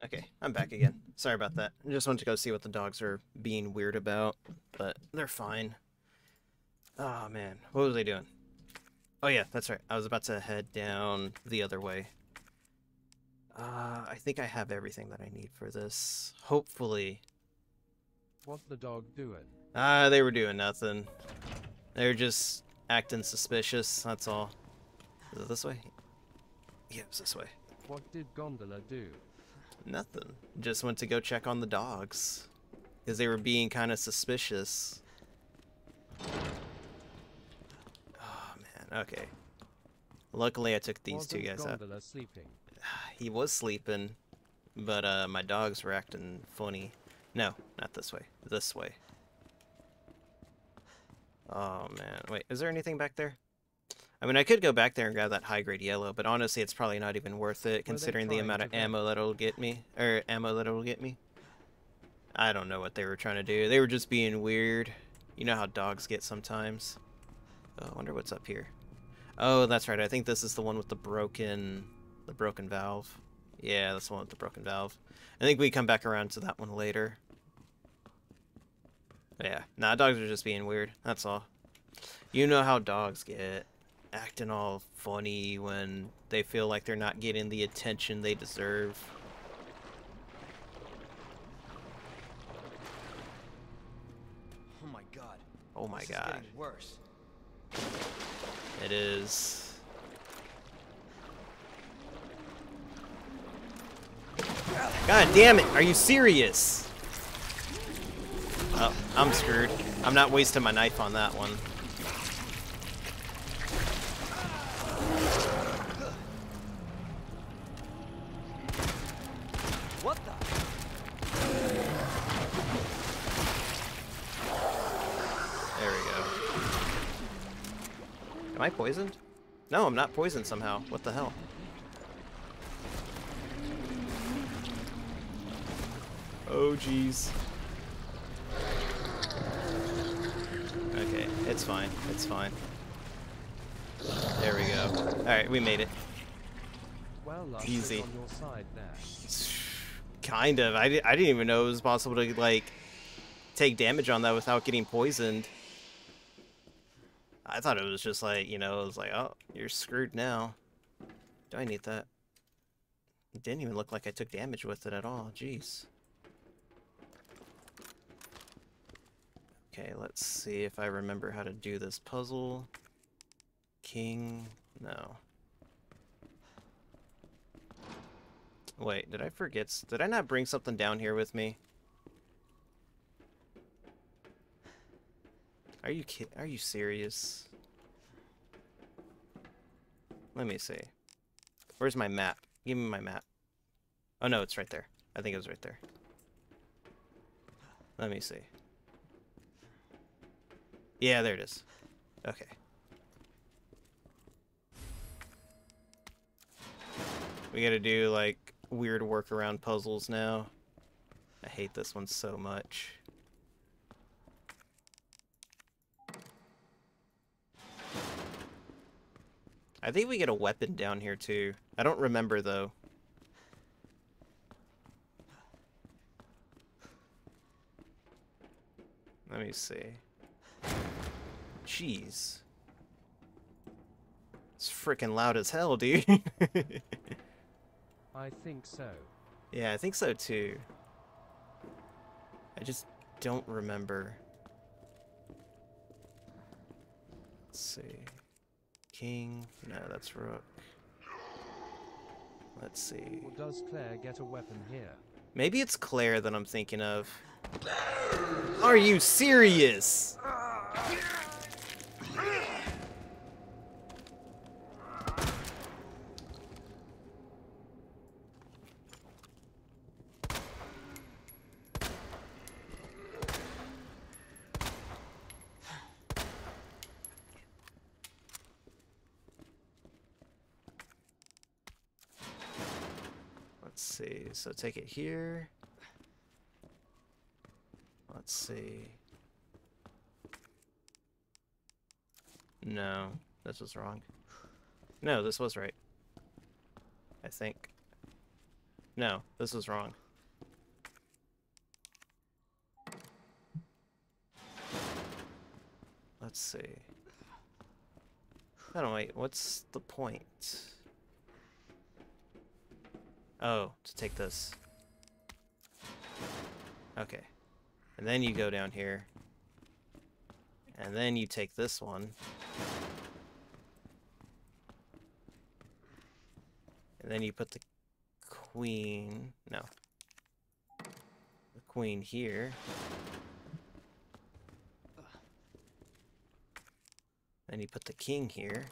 Speaker 1: Okay, I'm back again. Sorry about that. I just wanted to go see what the dogs are being weird about, but they're fine. Oh man, what was I doing? Oh yeah, that's right. I was about to head down the other way. Uh, I think I have everything that I need for this. Hopefully.
Speaker 2: What the dog doing?
Speaker 1: Ah, they were doing nothing. They were just acting suspicious, that's all. Is it this way? Yeah, it's this way.
Speaker 2: What did Gondola do?
Speaker 1: Nothing. Just went to go check on the dogs. Because they were being kind of suspicious. Oh, man. Okay. Luckily, I took these two guys out.
Speaker 2: Sleeping?
Speaker 1: He was sleeping, but uh, my dogs were acting funny. No, not this way. This way. Oh, man. Wait, is there anything back there? I mean, I could go back there and grab that high-grade yellow, but honestly, it's probably not even worth it, considering the amount of ammo that it'll get me. Or ammo that it'll get me. I don't know what they were trying to do. They were just being weird. You know how dogs get sometimes. Oh, I wonder what's up here. Oh, that's right. I think this is the one with the broken, the broken valve. Yeah, that's the one with the broken valve. I think we come back around to that one later. Yeah, nah, dogs are just being weird. That's all. You know how dogs get acting all funny when they feel like they're not getting the attention they deserve.
Speaker 5: Oh my god.
Speaker 1: Oh my
Speaker 5: this
Speaker 1: god.
Speaker 5: getting worse.
Speaker 1: It is. God damn it! Are you serious? Oh, I'm screwed. I'm not wasting my knife on that one. Am I poisoned? No, I'm not poisoned somehow. What the hell? Oh, jeez. Okay, it's fine. It's fine. There we go. Alright, we made it.
Speaker 2: Well,
Speaker 1: Easy.
Speaker 2: on your side.
Speaker 1: Kind of. I, di I didn't even know it was possible to, like, take damage on that without getting poisoned. I thought it was just like, you know, it was like, oh, you're screwed now. Do I need that? It didn't even look like I took damage with it at all. Jeez. Okay, let's see if I remember how to do this puzzle. King, no. Wait, did I forget? Did I not bring something down here with me? Are you kid? Are you serious? Let me see. Where's my map? Give me my map. Oh no, it's right there. I think it was right there. Let me see. Yeah, there it is. Okay. We gotta do like weird workaround puzzles now. I hate this one so much. I think we get a weapon down here too. I don't remember though. Let me see. Jeez. It's freaking loud as hell, dude.
Speaker 2: I think so.
Speaker 1: yeah, I think so too. I just don't remember. Let's see. King. No, that's Rook. Let's see.
Speaker 2: Does Claire get a weapon here?
Speaker 1: Maybe it's Claire that I'm thinking of. Are you serious? Let's see. So take it here. Let's see. No, this was wrong. No, this was right. I think. No, this was wrong. Let's see. I don't wait, what's the point? Oh, to take this. Okay. And then you go down here. And then you take this one. And then you put the queen. No. The queen here. Then you put the king here.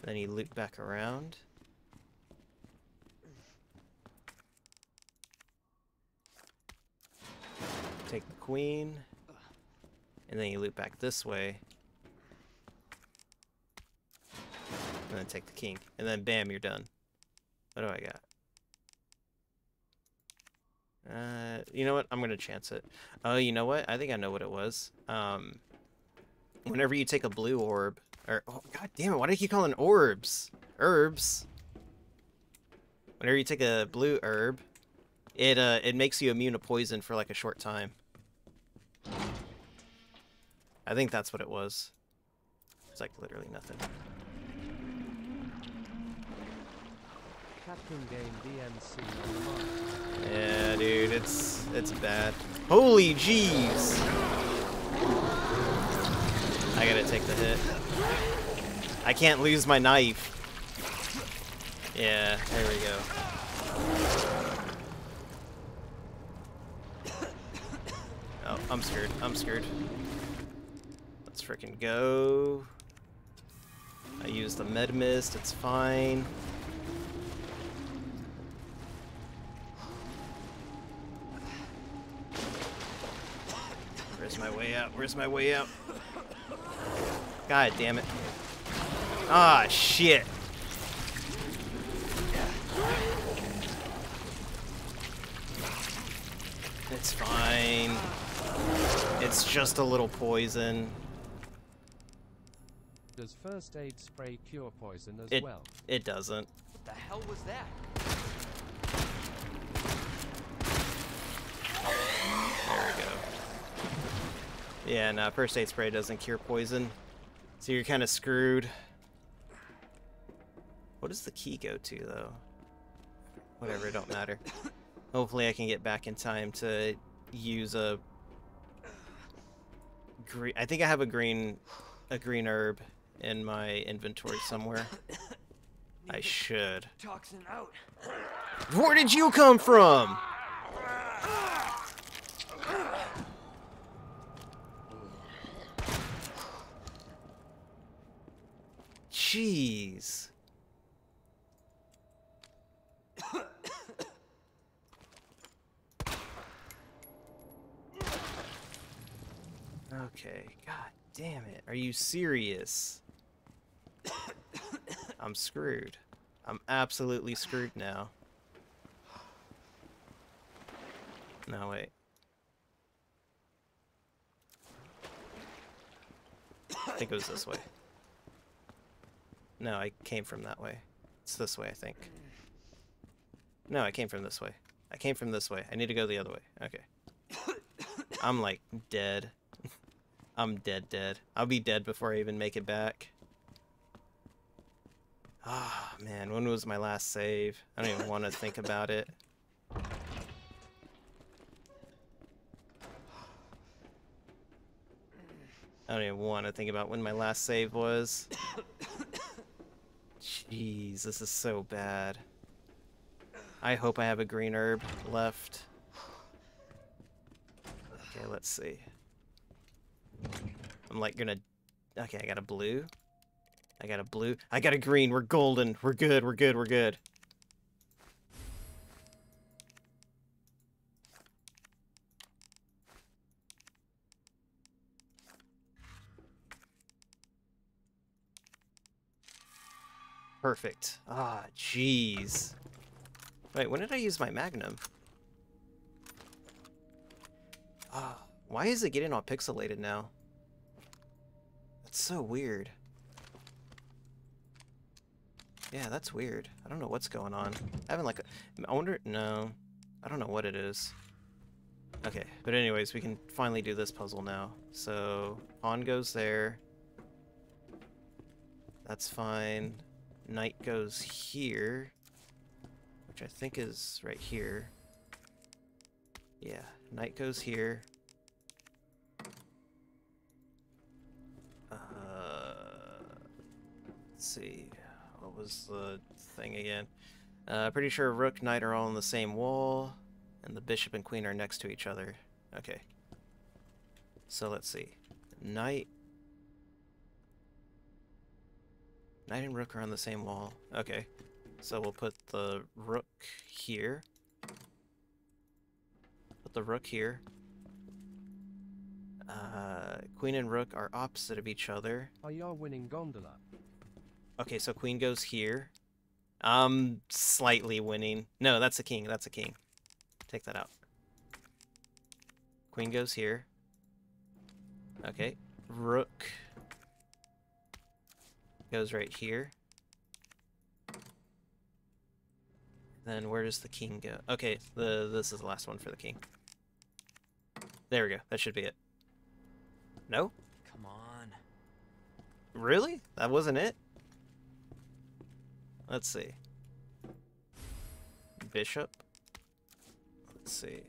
Speaker 1: Then you loop back around. Take the queen. And then you loop back this way. And then take the king. And then bam, you're done. What do I got? Uh, you know what? I'm gonna chance it. Oh, you know what? I think I know what it was. Um, whenever you take a blue orb, or oh god damn it, why do I keep calling orbs? Herbs. Whenever you take a blue herb, it uh it makes you immune to poison for like a short time. I think that's what it was. It's like literally nothing.
Speaker 2: Capcom Game DMC.
Speaker 1: Yeah, dude, it's it's bad. Holy jeez! I gotta take the hit. I can't lose my knife. Yeah, there we go. I'm scared. I'm scared. Let's freaking go. I used the med mist. It's fine. Where's my way out? Where's my way out? God damn it. Ah, shit. It's fine. It's just a little poison.
Speaker 2: Does first aid spray cure poison as
Speaker 1: It
Speaker 2: well?
Speaker 1: it doesn't.
Speaker 5: What the hell was that?
Speaker 1: There we go. Yeah, no, first aid spray doesn't cure poison. So you're kind of screwed. What does the key go to, though? Whatever, it don't matter. Hopefully I can get back in time to use a... Green, I think I have a green, a green herb in my inventory somewhere. I should.
Speaker 5: Toxin out.
Speaker 1: Where did you come from? Jeez. Okay, god damn it. Are you serious? I'm screwed. I'm absolutely screwed now. No, wait. I think it was this way. No, I came from that way. It's this way, I think. No, I came from this way. I came from this way. I need to go the other way. Okay. I'm like dead. I'm dead dead. I'll be dead before I even make it back. Ah, man, when was my last save? I don't even want to think about it. I don't even want to think about when my last save was. Jeez, this is so bad. I hope I have a green herb left. Okay, let's see. I'm like gonna... Okay, I got a blue. I got a blue. I got a green. We're golden. We're good. We're good. We're good. Perfect. Ah, jeez. Wait, when did I use my magnum? Ah, why is it getting all pixelated now? That's so weird. Yeah, that's weird. I don't know what's going on. I haven't like. I wonder... No. I don't know what it is. Okay, but anyways, we can finally do this puzzle now. So, pawn goes there. That's fine. Knight goes here. Which I think is right here. Yeah, knight goes here. Let's see. What was the thing again? Uh, pretty sure rook, knight are all on the same wall, and the bishop and queen are next to each other. Okay. So let's see. Knight. Knight and rook are on the same wall. Okay. So we'll put the rook here. Put the rook here. Uh, queen and rook are opposite of each other.
Speaker 2: Are you winning gondola?
Speaker 1: Okay, so queen goes here. Um, slightly winning. No, that's a king. That's a king. Take that out. Queen goes here. Okay. Rook goes right here. Then where does the king go? Okay, the this is the last one for the king. There we go. That should be it. No?
Speaker 5: Come on.
Speaker 1: Really? That wasn't it? Let's see. Bishop. Let's see.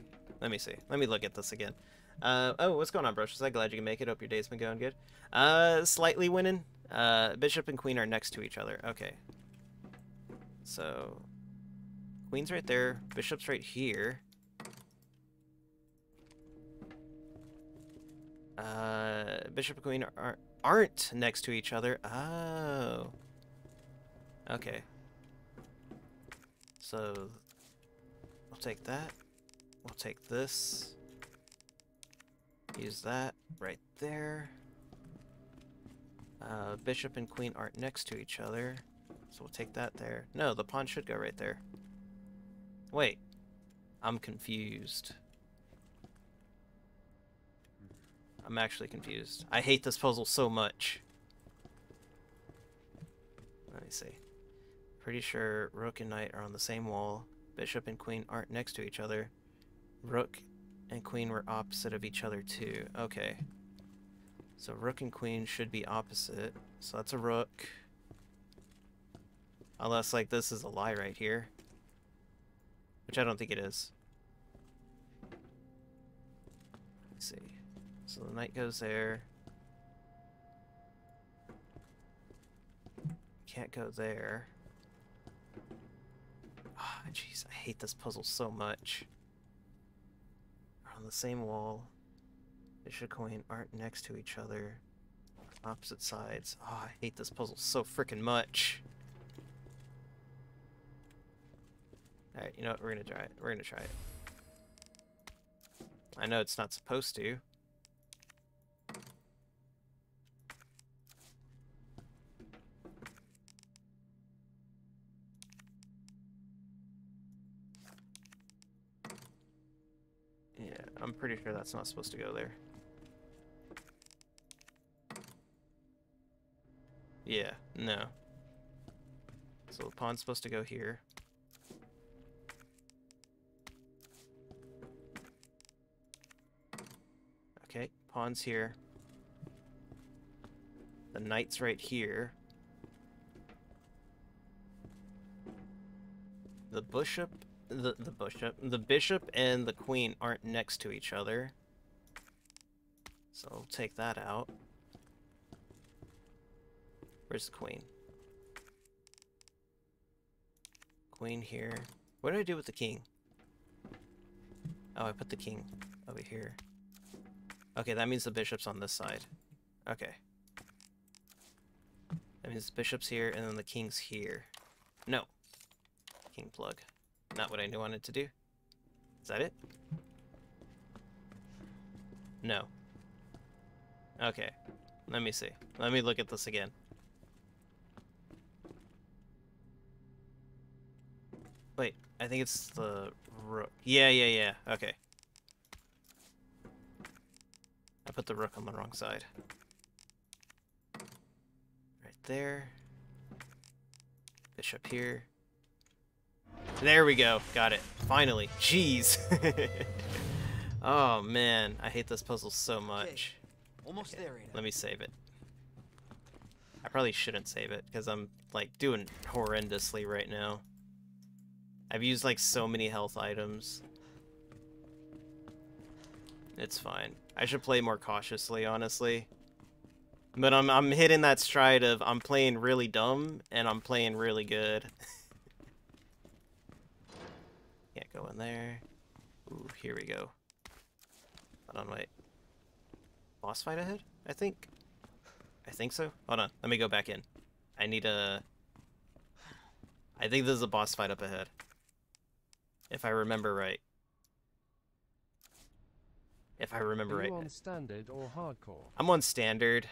Speaker 1: Let me see. Let me look at this again. Uh, oh, what's going on, bro? I'm glad you can make it. Hope your day's been going good. Uh, slightly winning. Uh, bishop and queen are next to each other. Okay. So, queen's right there. Bishop's right here. Uh, bishop and queen are, aren't next to each other. Oh. Okay. So, we'll take that. We'll take this. Use that right there. Uh, bishop and queen aren't next to each other. So we'll take that there. No, the pawn should go right there. Wait. I'm confused. I'm actually confused. I hate this puzzle so much. Let me see. Pretty sure rook and knight are on the same wall. Bishop and queen aren't next to each other. Rook and queen were opposite of each other too. Okay. So rook and queen should be opposite. So that's a rook. Unless, like, this is a lie right here. Which I don't think it is. Let's see. So the knight goes there. Can't go there. Jeez, I hate this puzzle so much. We're on the same wall. Bishop queen aren't next to each other. Opposite sides. Oh, I hate this puzzle so freaking much. Alright, you know what? We're gonna try it. We're gonna try it. I know it's not supposed to. Yeah, I'm pretty sure that's not supposed to go there. Yeah, no. So the pawn's supposed to go here. Okay, pawn's here. The knight's right here. The bishop, the the bishop, the bishop and the queen aren't next to each other. So I'll take that out. Where's the queen? Queen here. What did I do with the king? Oh, I put the king over here. Okay, that means the bishop's on this side. Okay. That means the bishop's here, and then the king's here. No. King plug. Not what I wanted to do. Is that it? No. Okay. Let me see. Let me look at this again. Wait, I think it's the rook. Yeah, yeah, yeah. Okay. I put the rook on the wrong side. Right there. Bishop here. There we go. Got it. Finally. Jeez. oh man, I hate this puzzle so much.
Speaker 5: Almost there,
Speaker 1: Let me save it. I probably shouldn't save it because I'm like doing horrendously right now. I've used like so many health items. It's fine. I should play more cautiously, honestly. But I'm I'm hitting that stride of I'm playing really dumb and I'm playing really good. Go in there. Ooh, here we go. Hold on, wait. Boss fight ahead? I think. I think so. Hold on, let me go back in. I need a. I think there's a boss fight up ahead. If I remember right. If I remember right.
Speaker 2: on standard or hardcore?
Speaker 1: I'm on standard.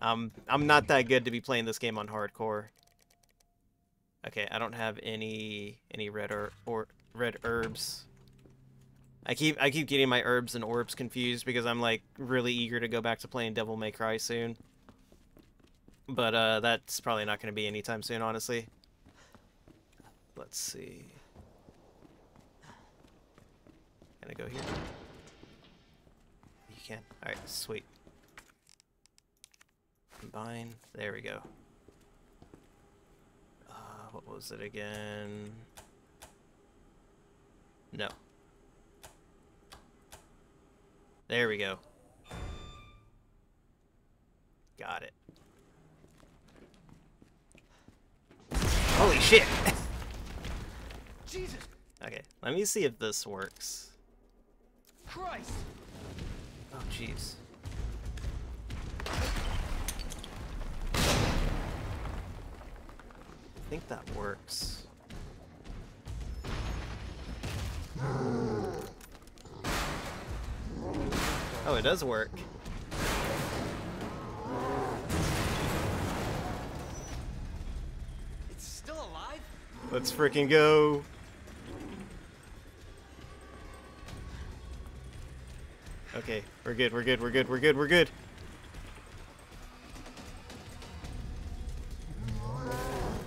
Speaker 1: Um, I'm not that good to be playing this game on hardcore. Okay, I don't have any any red or, or red herbs. I keep I keep getting my herbs and orbs confused because I'm like really eager to go back to playing Devil May Cry soon. But uh, that's probably not going to be anytime soon, honestly. Let's see. Can I go here? You can. Alright, sweet. Combine. There we go. What was it again? No. There we go. Got it. Holy shit!
Speaker 5: Jesus
Speaker 1: okay, let me see if this works.
Speaker 5: Christ!
Speaker 1: Oh, jeez. Think that works. Oh, it does work.
Speaker 5: It's still alive?
Speaker 1: Let's freaking go. Okay, we're good, we're good, we're good, we're good, we're good.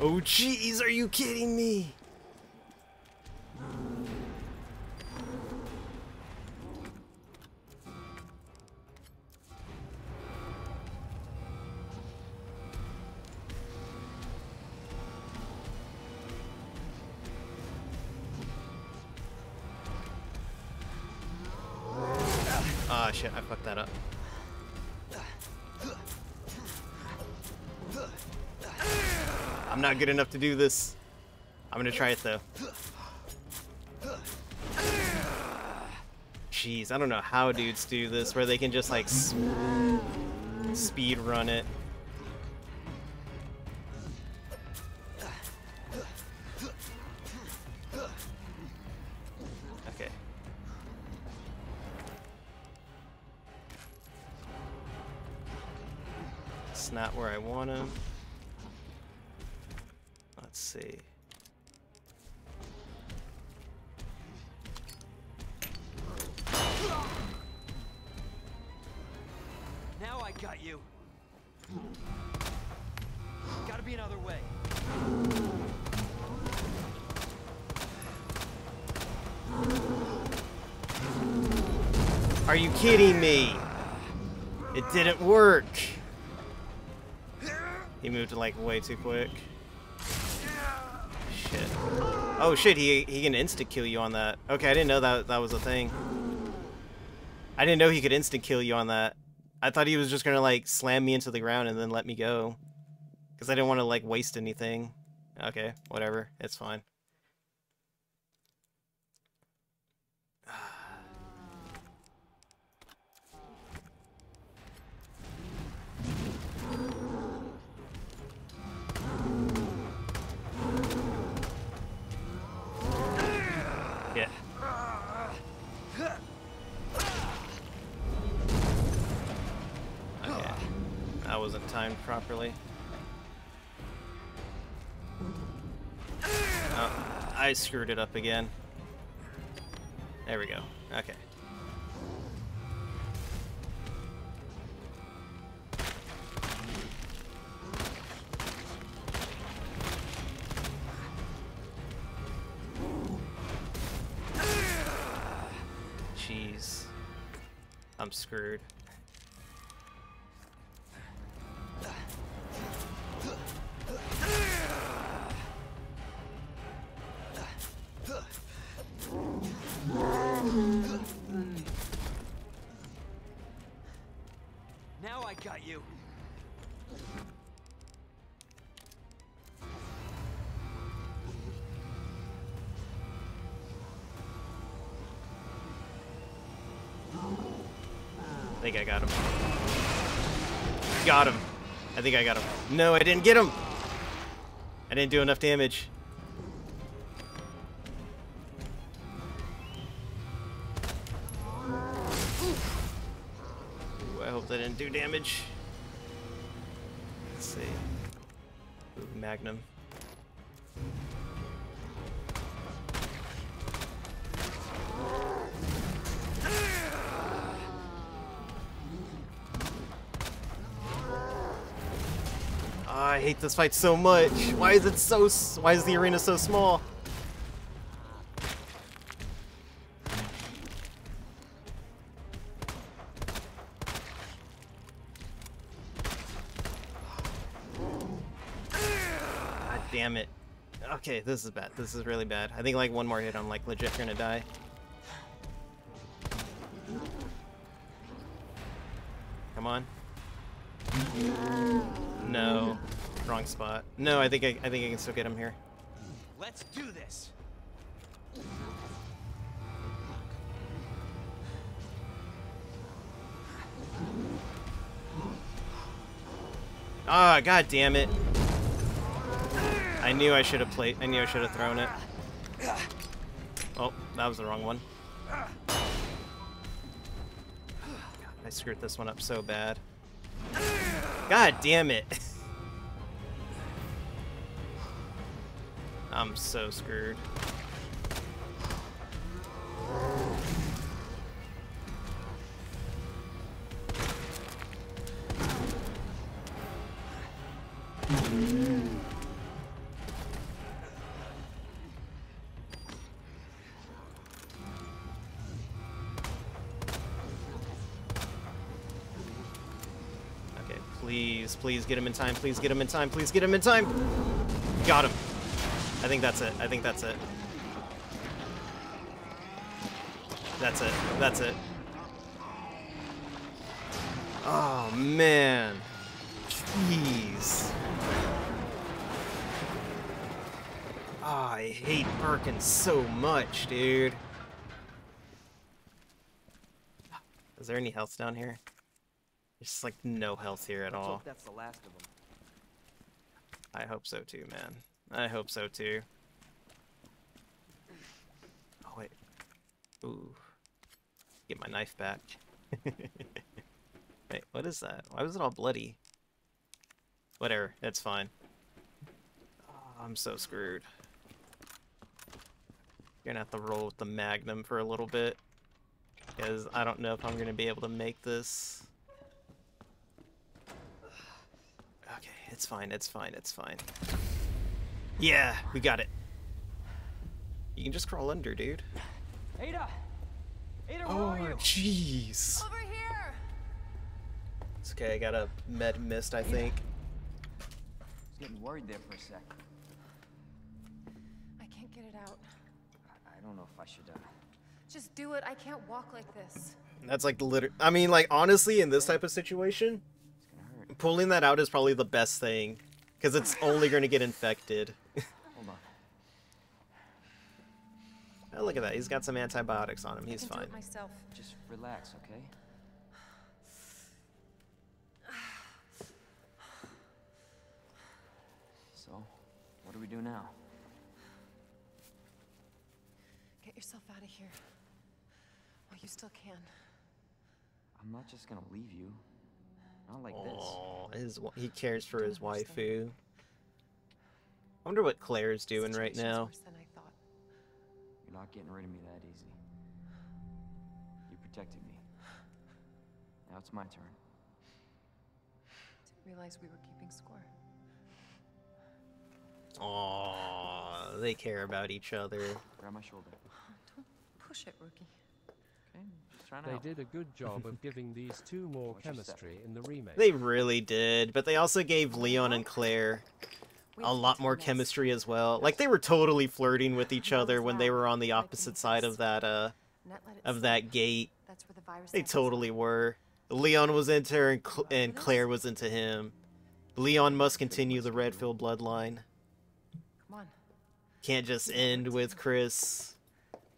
Speaker 1: Oh jeez, are you kidding me? Good enough to do this. I'm gonna try it though. Jeez, I don't know how dudes do this, where they can just like speed run it. Kidding me? It didn't work. He moved like way too quick. Shit. Oh shit, he he can instant kill you on that. Okay, I didn't know that that was a thing. I didn't know he could instant kill you on that. I thought he was just gonna like slam me into the ground and then let me go. Cause I didn't want to like waste anything. Okay, whatever. It's fine. I screwed it up again. There we go. Okay. Jeez. I'm screwed. Think I got him. Got him. I think I got him. No, I didn't get him. I didn't do enough damage. This fight so much. Why is it so? Why is the arena so small? God damn it. Okay, this is bad. This is really bad. I think like one more hit, I'm like legit gonna die. Come on. No. Wrong spot. No, I think I, I think I can still get him here.
Speaker 5: Let's do this.
Speaker 1: Ah, god damn it. I knew I should have played. I knew I should have thrown it. Oh, that was the wrong one. God, I screwed this one up so bad. God damn it. I'm so screwed. Okay, please, please get him in time. Please get him in time. Please get him in time. Got him. I think that's it. I think that's it. That's it. That's it. Oh, man. Jeez. Oh, I hate Birkin so much, dude. Is there any health down here? There's like no health here at all.
Speaker 5: hope that's the last of them.
Speaker 1: I hope so too, man. I hope so too. Oh wait. Ooh. Get my knife back. wait, what is that? Why was it all bloody? Whatever, it's fine. Oh, I'm so screwed. You're gonna have to roll with the Magnum for a little bit. Because I don't know if I'm gonna be able to make this. Okay, it's fine, it's fine, it's fine. Yeah, we got it. You can just crawl under, dude.
Speaker 5: Ada! Ada, where
Speaker 1: Oh,
Speaker 5: are you?
Speaker 1: jeez.
Speaker 4: Over here!
Speaker 1: It's okay, I got a med mist, I think.
Speaker 3: I was getting worried there for a sec.
Speaker 4: I can't get it out.
Speaker 3: I, I don't know if I should, uh...
Speaker 4: Just do it. I can't walk like this.
Speaker 1: That's like liter- I mean, like, honestly, in this type of situation,
Speaker 3: It's gonna hurt.
Speaker 1: pulling that out is probably the best thing. Because it's only going to get infected.
Speaker 3: Hold on.
Speaker 1: oh, look at that. He's got some antibiotics on him. He's
Speaker 4: I can
Speaker 1: fine.
Speaker 4: do it myself.
Speaker 3: Just relax, okay? So, what do we do now?
Speaker 4: Get yourself out of here. While you still can.
Speaker 3: I'm not just gonna leave you. Not like this.
Speaker 1: Oh, his he cares for his waifu. I wonder what Claire's doing right now.
Speaker 4: I thought.
Speaker 3: You're not getting rid of me that easy. You protected me. Now it's my turn.
Speaker 4: Didn't realize we were keeping score.
Speaker 1: Oh, they care about each other.
Speaker 3: Grab my shoulder.
Speaker 4: Don't push it, rookie.
Speaker 3: Okay, trying
Speaker 2: They
Speaker 3: out.
Speaker 2: did a good job of giving these two more
Speaker 3: What's
Speaker 2: chemistry in the remake.
Speaker 1: They really did, but they also gave Leon and Claire a lot more chemistry as well. Like they were totally flirting with each other when they were on the opposite side of that uh
Speaker 4: Net let it
Speaker 1: of that gate.
Speaker 4: That's where the virus
Speaker 1: They totally were. Leon was into her and, Cl- and Claire was into him. Leon must continue the Redfield bloodline.
Speaker 4: Come on.
Speaker 1: Can't just end with Chris.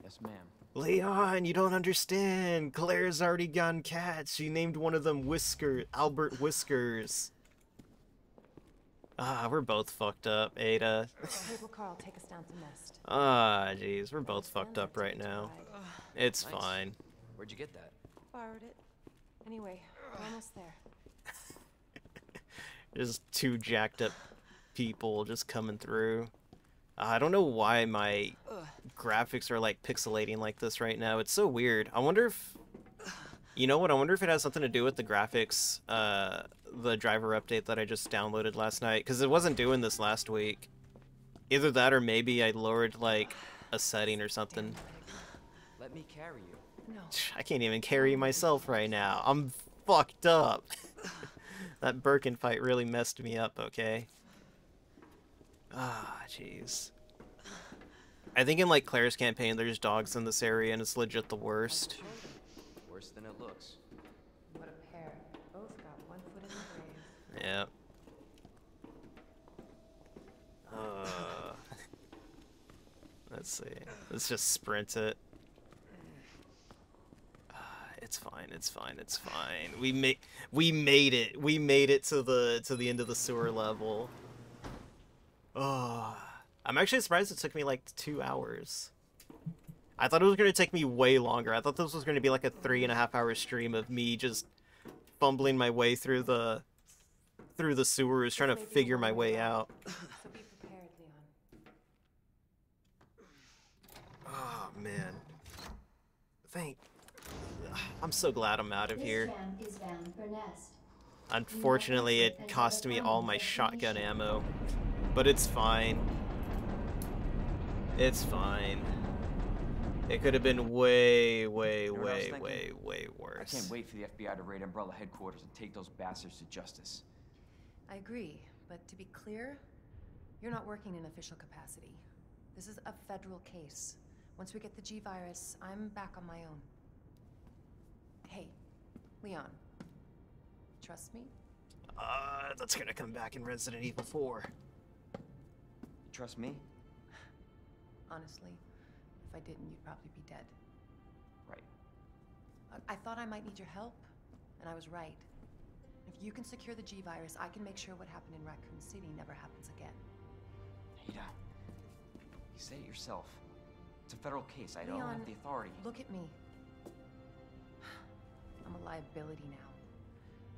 Speaker 3: Yes, ma'am.
Speaker 1: Leon, you don't understand. Claire's already gotten cats. She named one of them Whisker, Albert Whiskers. Ah, we're both fucked up, Ada.
Speaker 4: Carl take us down to Nest?
Speaker 1: Ah, jeez, we're both fucked up right now. It's
Speaker 5: Nice.
Speaker 1: fine.
Speaker 5: Where'd you get that?
Speaker 4: Borrowed it. Anyway, we're almost there.
Speaker 1: Just two jacked up people just coming through. Uh, I don't know why my graphics are like pixelating like this right now. It's so weird. I wonder if you know what? I wonder if it has something to do with the graphics, uh, the driver update that I just downloaded last night because it wasn't doing this last week. Either that or maybe I lowered like a setting or something.
Speaker 5: Let me carry you.
Speaker 4: No.
Speaker 1: I can't even carry myself right now. I'm fucked up. that Birkin fight really messed me up, okay? Ah, jeez. I think in like Claire's campaign there's dogs in this area and it's legit the worst.
Speaker 5: Worse than it looks.
Speaker 4: What a pair. Both got one foot in the grave.
Speaker 1: Yeah. Uh, let's see. Let's just sprint it. Ah, It's fine. It's fine. It's fine. We made we made it. We made it to the to the end of the sewer level. I'm actually surprised it took me like two hours. I thought it was gonna take me way longer. I thought this was gonna be like a three and a half hour stream of me just fumbling my way through the through the sewers, trying to
Speaker 4: Maybe
Speaker 1: figure my way out.
Speaker 4: So be prepared, Leon.
Speaker 1: Oh man. Thank. I'm so glad I'm out of here.
Speaker 8: tram is bound for Nest.
Speaker 1: Unfortunately, it cost me all my shotgun ammo, but it's fine. It's fine. It could have been way, way,
Speaker 3: know what I was
Speaker 1: way, way, worse.
Speaker 3: I can't wait for the FBI to raid Umbrella headquarters and take those bastards to justice.
Speaker 4: I agree, but to be clear, you're not working in official capacity. This is a federal case. Once we get the G virus, I'm back on my own. Hey, Leon. Trust me?
Speaker 1: Uh, that's gonna come back in Resident Evil 4.
Speaker 3: Trust me?
Speaker 4: Honestly, if I didn't, you'd probably be dead.
Speaker 3: Right.
Speaker 4: I, I thought I might need your help, and I was right. If you can secure the G virus, I can make sure what happened in Raccoon City never happens again.
Speaker 3: Ada, you said it yourself. It's a federal case. I don't have the authority.
Speaker 4: Look at me. I'm a liability now.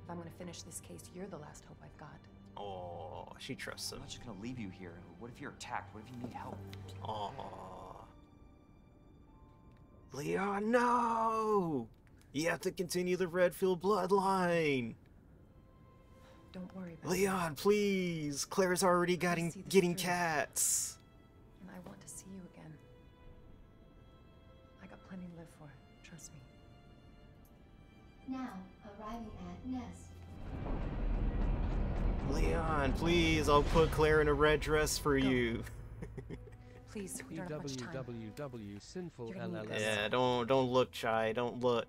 Speaker 4: If I'm gonna finish this case, you're the last hope I've got.
Speaker 1: Oh, she trusts him.
Speaker 3: I'm not just gonna leave you here. What if you're attacked? What if you need help?
Speaker 1: Oh. Leon, no! You have to continue the Redfield bloodline.
Speaker 4: Don't worry about it.
Speaker 1: Leon, please. Claire's already getting getting
Speaker 4: through.
Speaker 1: cats.
Speaker 4: And I want to see you again. I got plenty to live for. Trust me.
Speaker 8: Now, arriving at Nest.
Speaker 1: Leon, please. I'll put Claire in a red dress for
Speaker 4: Go.
Speaker 1: you.
Speaker 4: Please, we don't have much time.
Speaker 1: Yeah, don't don't look shy. Don't look.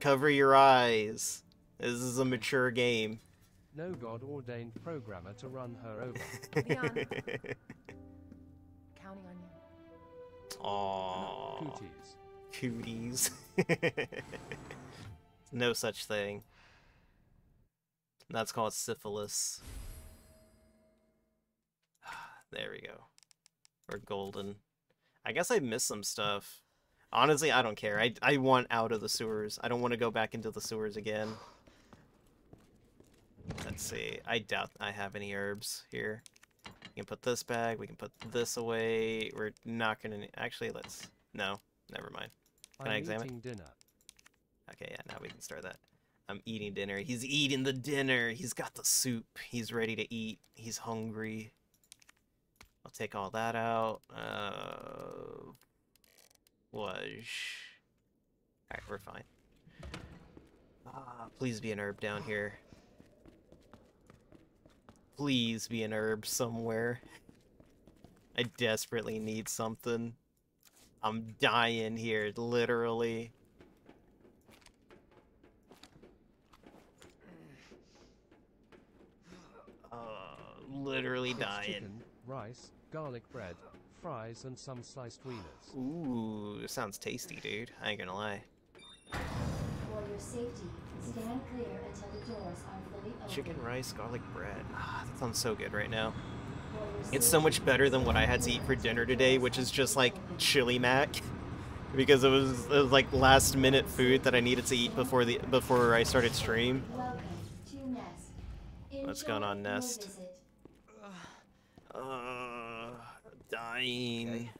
Speaker 1: Cover your eyes. This is a mature game.
Speaker 2: No god ordained programmer to run her over.
Speaker 4: Leon. Counting on you.
Speaker 1: Aww.
Speaker 2: Cooties.
Speaker 1: Cooties. no such thing. That's called syphilis. There we go. Or golden. I guess I missed some stuff. Honestly, I don't care. I, I want out of the sewers. I don't want to go back into the sewers again. Let's see. I doubt I have any herbs here. We can put this back. We can put this away. We're not gonna. Actually, let's. No, never mind. Can I
Speaker 2: I'm
Speaker 1: examine?
Speaker 2: dinner.
Speaker 1: Okay, yeah, now we can start that. I'm eating dinner. He's eating the dinner. He's got the soup. He's ready to eat. He's hungry. I'll take all that out. Uh, was Alright, we're fine. Ah, please be an herb down here. Please be an herb somewhere. I desperately need something. I'm dying here, literally. Uh, literally
Speaker 2: It's
Speaker 1: dying.
Speaker 2: chicken, rice, garlic bread, fries, and some sliced wieners.
Speaker 1: Ooh, sounds tasty, dude. I ain't gonna lie.
Speaker 8: For your safety, stand clear until the doors are fully open.
Speaker 1: Chicken, rice, garlic bread. Ah, that sounds so good right now. It's so much better than what I had to eat for dinner today, which is just like chili mac, because it was, it was like last minute food that I needed to eat before the before I started stream.
Speaker 8: Welcome to Nest.
Speaker 1: What's going on,
Speaker 8: Enjoy your
Speaker 1: Nest?
Speaker 8: visit.
Speaker 1: Uh, dying.
Speaker 5: Okay.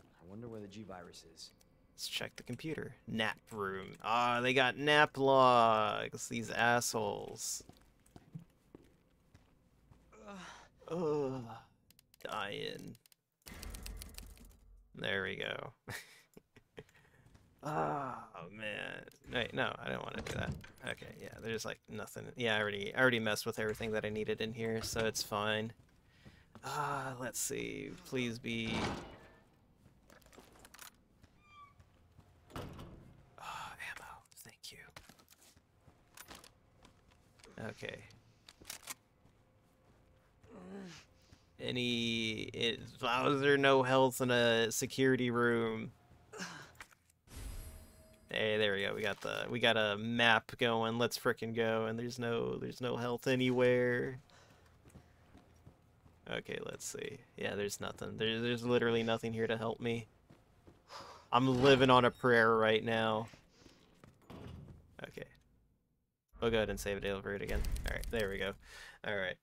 Speaker 5: I wonder where the G-Virus is.
Speaker 1: Let's check the computer. Nap room. Ah, they got nap logs. These assholes. Ugh. Dying. There we go. oh man. Wait, no, I don't want to do that. Okay, yeah, there's like nothing. Yeah, I already I already messed with everything that I needed in here, so it's fine. Ah, let's see. Please be Ah, ammo. Thank you. Okay. Any... It, was there no health in a security room? Hey, there we go. We got the we got a map going. Let's frickin' go. And there's no there's no health anywhere. Okay, let's see. Yeah, there's nothing. There's there's literally nothing here to help me. I'm living on a prayer right now. Okay. We'll go ahead and save it over it again. Alright, there we go. Alright.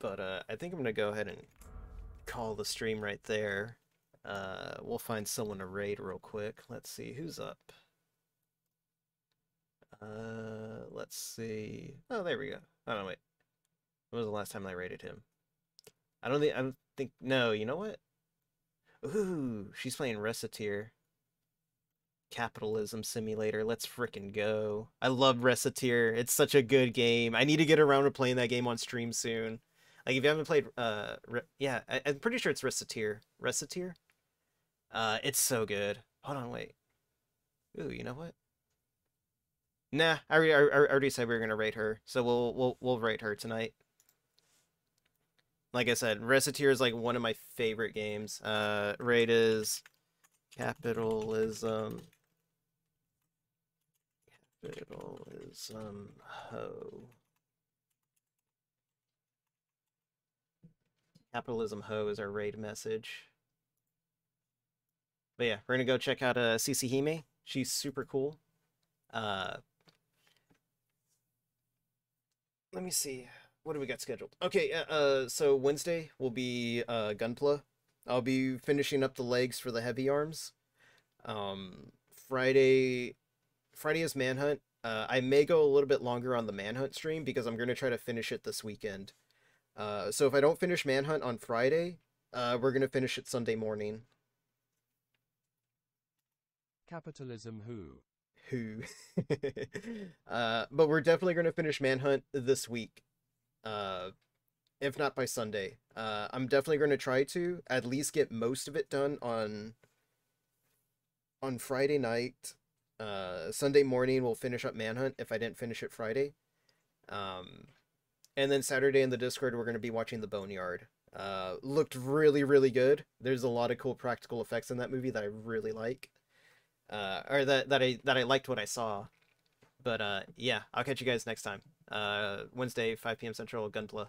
Speaker 1: But uh, I think I'm gonna go ahead and call the stream right there. Uh, we'll find someone to raid real quick. Let's see, who's up? Uh, let's see. Oh, there we go. Oh, no, wait. When was the last time I raided him? I don't think, I don't think, no, you know what? Ooh, she's playing Recettear. Capitalism Simulator. Let's frickin' go. I love Recettear. It's such a good game. I need to get around to playing that game on stream soon. Like, if you haven't played, uh, Re- yeah, I- I'm pretty sure it's Recettear. Recettear? Uh, it's so good. Hold on, wait. Ooh, you know what? Nah, I already, I I already said we were gonna rate her, so we'll we'll we'll rate her tonight. Like I said, Recettear is like one of my favorite games. Uh, rate is capitalism. Capitalism ho. Capitalism ho is our raid message. But yeah, we're gonna go check out uh CC Hime. She's super cool. Uh let me see. What do we got scheduled? Okay, uh, uh so Wednesday will be uh Gunpla. I'll be finishing up the legs for the heavy arms. Um Friday Friday is Manhunt. Uh I may go a little bit longer on the Manhunt stream because I'm going to try to finish it this weekend. Uh so if I don't finish Manhunt on Friday, uh we're going to finish it Sunday morning.
Speaker 2: Capitalism who?
Speaker 1: who uh but we're definitely going to finish manhunt this week uh if not by sunday uh i'm definitely going to try to at least get most of it done on on friday night uh sunday morning we'll finish up manhunt if i didn't finish it friday um and then saturday in the discord we're going to be watching the boneyard uh looked really really good there's a lot of cool practical effects in that movie that i really like uh, or that that I that I liked what I saw. But uh, yeah, I'll catch you guys next time. Uh, Wednesday, 5 p.m. Central, Gunpla.